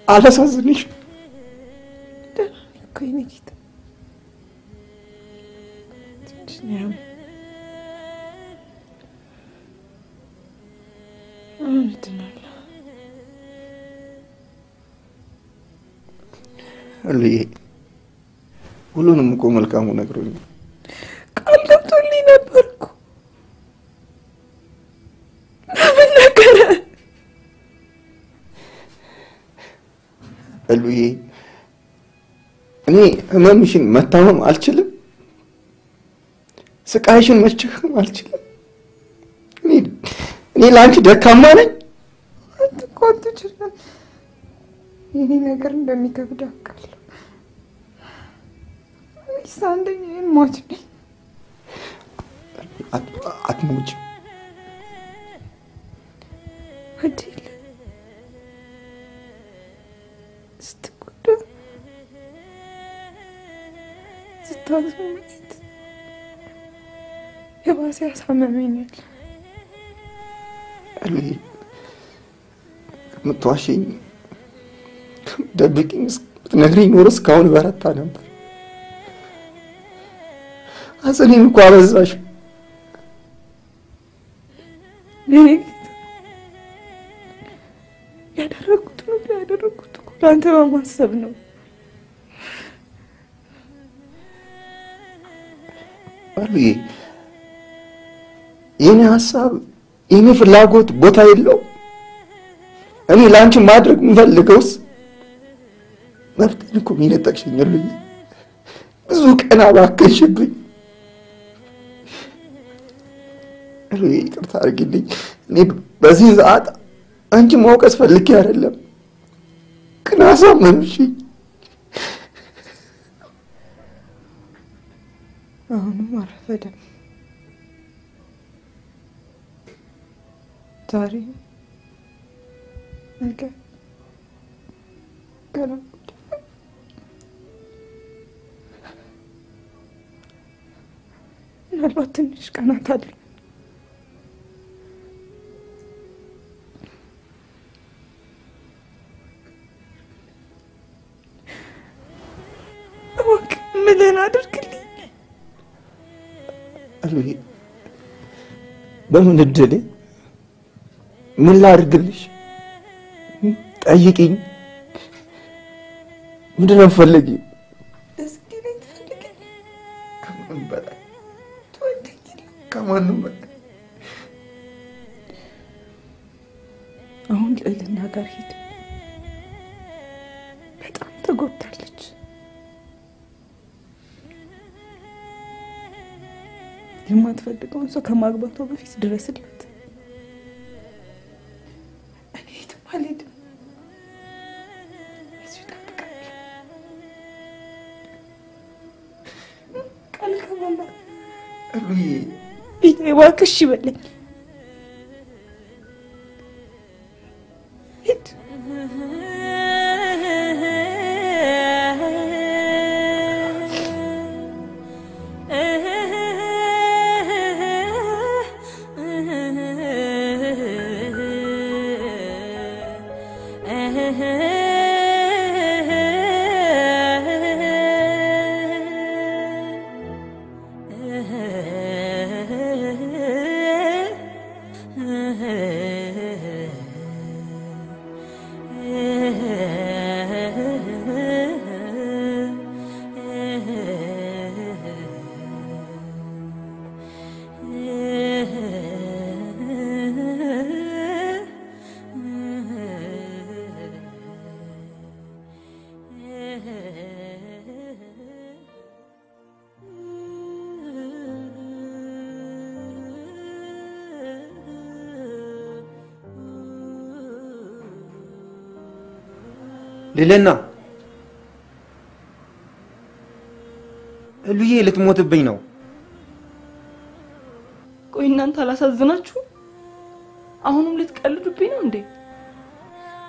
አላሳዝንሽ ሁሉንም እኮ መልካሙ ነግሮኛል። ሉዬ እኔ ህመምሽን መታመም አልችልም፣ ስቃይሽን መሸከም አልችልም። እኔ ለአንቺ ደካማ ነኝ። አንተ እኮ አትችልም። ይሄ ነገር እንደሚከብድ አውቃለሁ። ያሳመመኛል። ከምትዋሽኝ ከምትደብቂኝ ብትነግሪኝ ኖሮ እስካሁን በረታ ነበር። ሐዘኔን እኮ አበዛሽ። ያደረጉት ሁሉ ያደረጉት እኮ ለአንተ በማሰብ ነው። ሉዬ የኔ ሀሳብ የኔ ፍላጎት ቦታ የለው። እኔ ለአንቺ ማድረግ የምፈልገውስ መብቴን እኮ የሚነጠቅሽኝ ሉዬ። ብዙ ቀን አባከንሽብኝ። ሉዬ ይቅርታ አድርጊልኝ። እኔ በዚህ ሰዓት አንቺ መውቀስ ፈልጌ አይደለም፣ ግን አሳመምሽኝ። አሁንም አረፈደም። ዛሬ? ነገ? ገና? ምናልባት ትንሽ ቀናት አሉ። እባክህ የምልህን አድርግልኝ። ሉዬ በምን እድሌ ምን ላድርግልሽ? ጠይቂኝ። ምንድን ነው የምትፈልጊው? ከማንም በላይ አሁን ልዕልና ጋር ሂድ። በጣም ተጎድታለች። የማትፈልገውን ሰው ከማግባቷ በፊት ድረስላት። እባክህ እሺ በለኝ። ልልና ሉዬ ልትሞትብኝ ነው። ቆይ እናንተ አላሳዝናችሁ? አሁንም ልትቀልዱብኝ ነው እንዴ?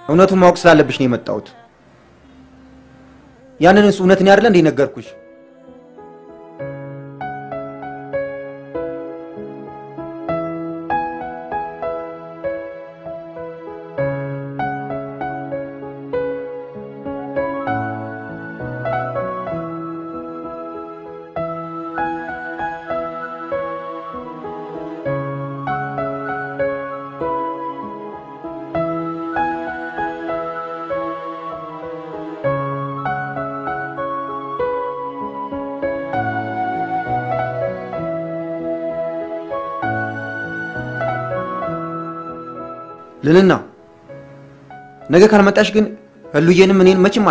እውነቱን ማወቅ ስላለብሽ ነው የመጣሁት። ያንንስ እውነትን ያደለ እንዴ ነገርኩሽ? ልንና ነገ ካልመጣሽ ግን ህሉዬንም እኔን መቼም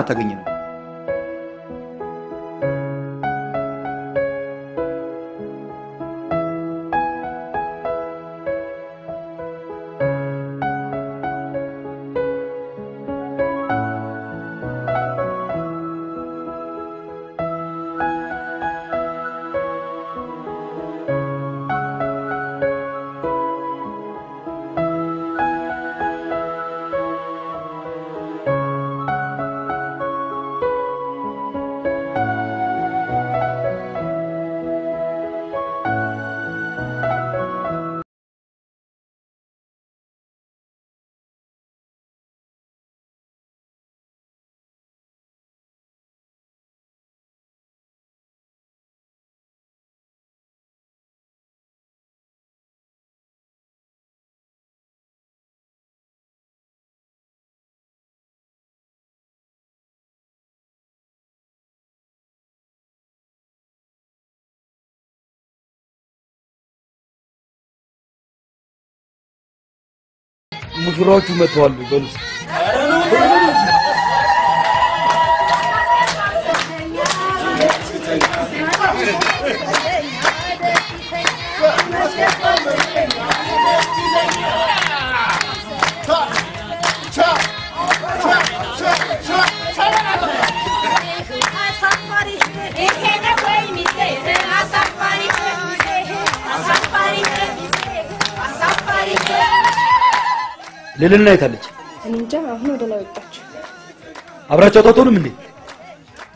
አታገኝም። ሙሽራዎቹ መጥተዋል። በሉ ልልና የታለች? እኔ እንጃ አሁን ወደ ላይ ወጣች። አብራችሁ አታውጡንም እንዴ?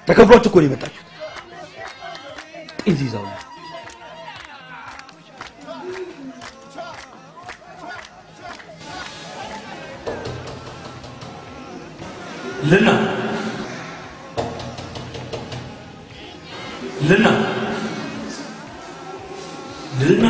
ተከፍሏችሁ እኮ ነው የመጣችሁት። ጢዝ ይዛው ልና ልና ልና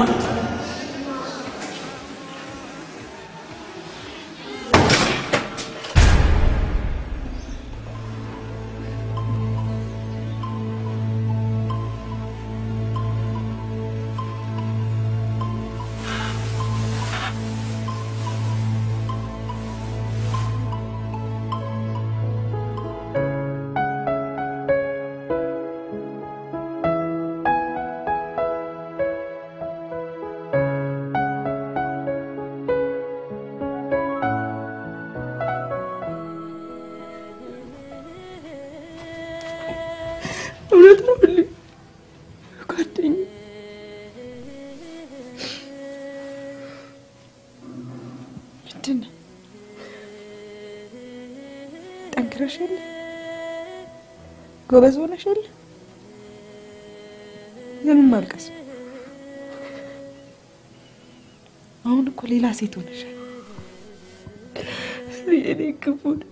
ምንድን ነው ጠንክረሽ ጎበዝ ሆነሽ የለ ለምን ማልቀስ ነው? አሁን እኮ ሌላ ሴት ሆነሻል። እኔ ክፉ ነኝ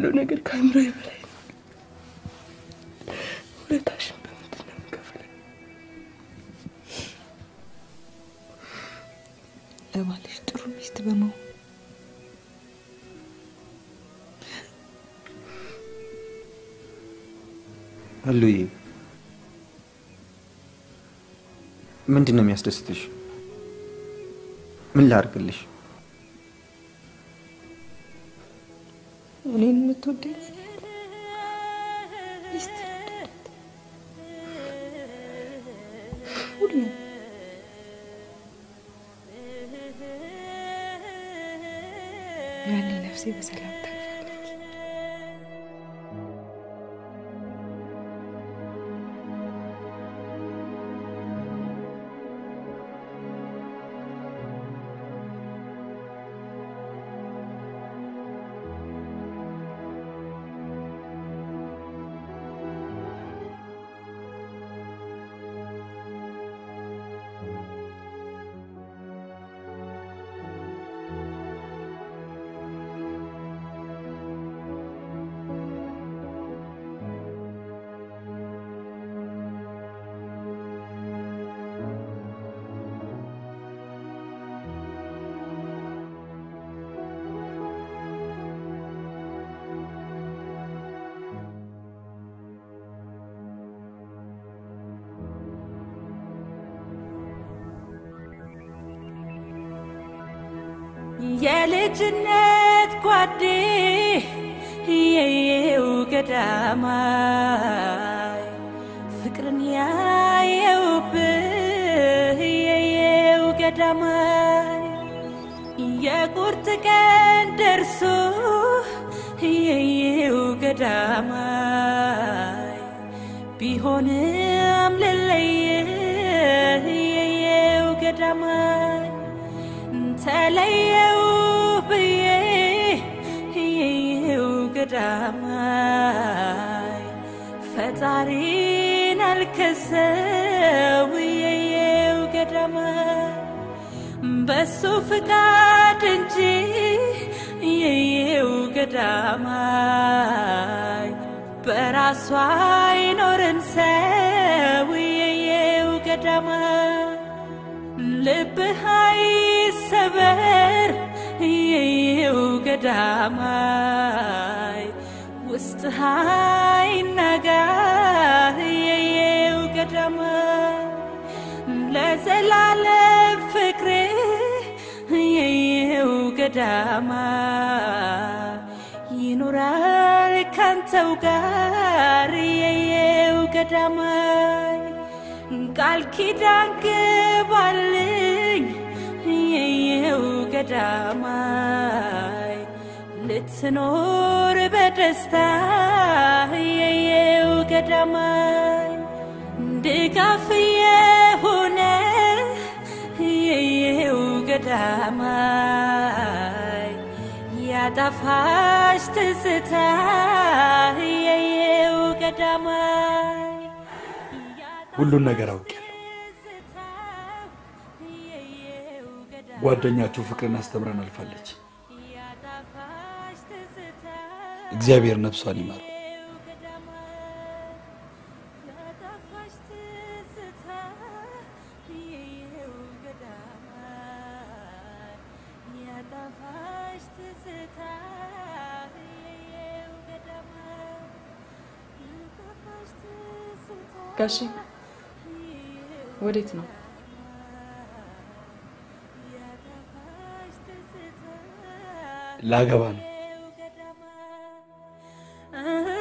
ያለው ነገር ከአእምሮ በላይ ነው። ውለታሽን በምንድን ነው የምከፍለው? ለባልሽ ጥሩ ሚስት በመሆን ህሉዬ ምንድን ነው የሚያስደስትሽ? ምን ላድርግልሽ? እኔን የምትወደኝ ገዳማይ ፈጣሪን አልከሰው የየው ገዳማይ በሱ ፍቃድ እንጂ የየው ገዳማይ በራሷ አይኖርም ሰው የየው ገዳማይ ልብህ አይሰበር የየው ገዳማይ ውስጥህ አይናጋ የየው ገዳማይ ለዘላለም ፍቅሬ የየው ገዳማይ ይኖራል ካንተው ጋር የየው ገዳማይ ቃል ኪዳን ግባልኝ የየው ገዳማይ ልትኖር በደስታ የየው ገዳማይ ድጋፍ የሆነ የየው ገዳማይ ያጣፋሽ ትዝታ የየው ገዳማይ ሁሉን ነገር አውቄያለሁ። ጓደኛችሁ ፍቅርን አስተምረን አልፋለች። እግዚአብሔር ነፍሷን ይማር። ጋሺ ወዴት ነው? ላገባ ነው። Uh-huh.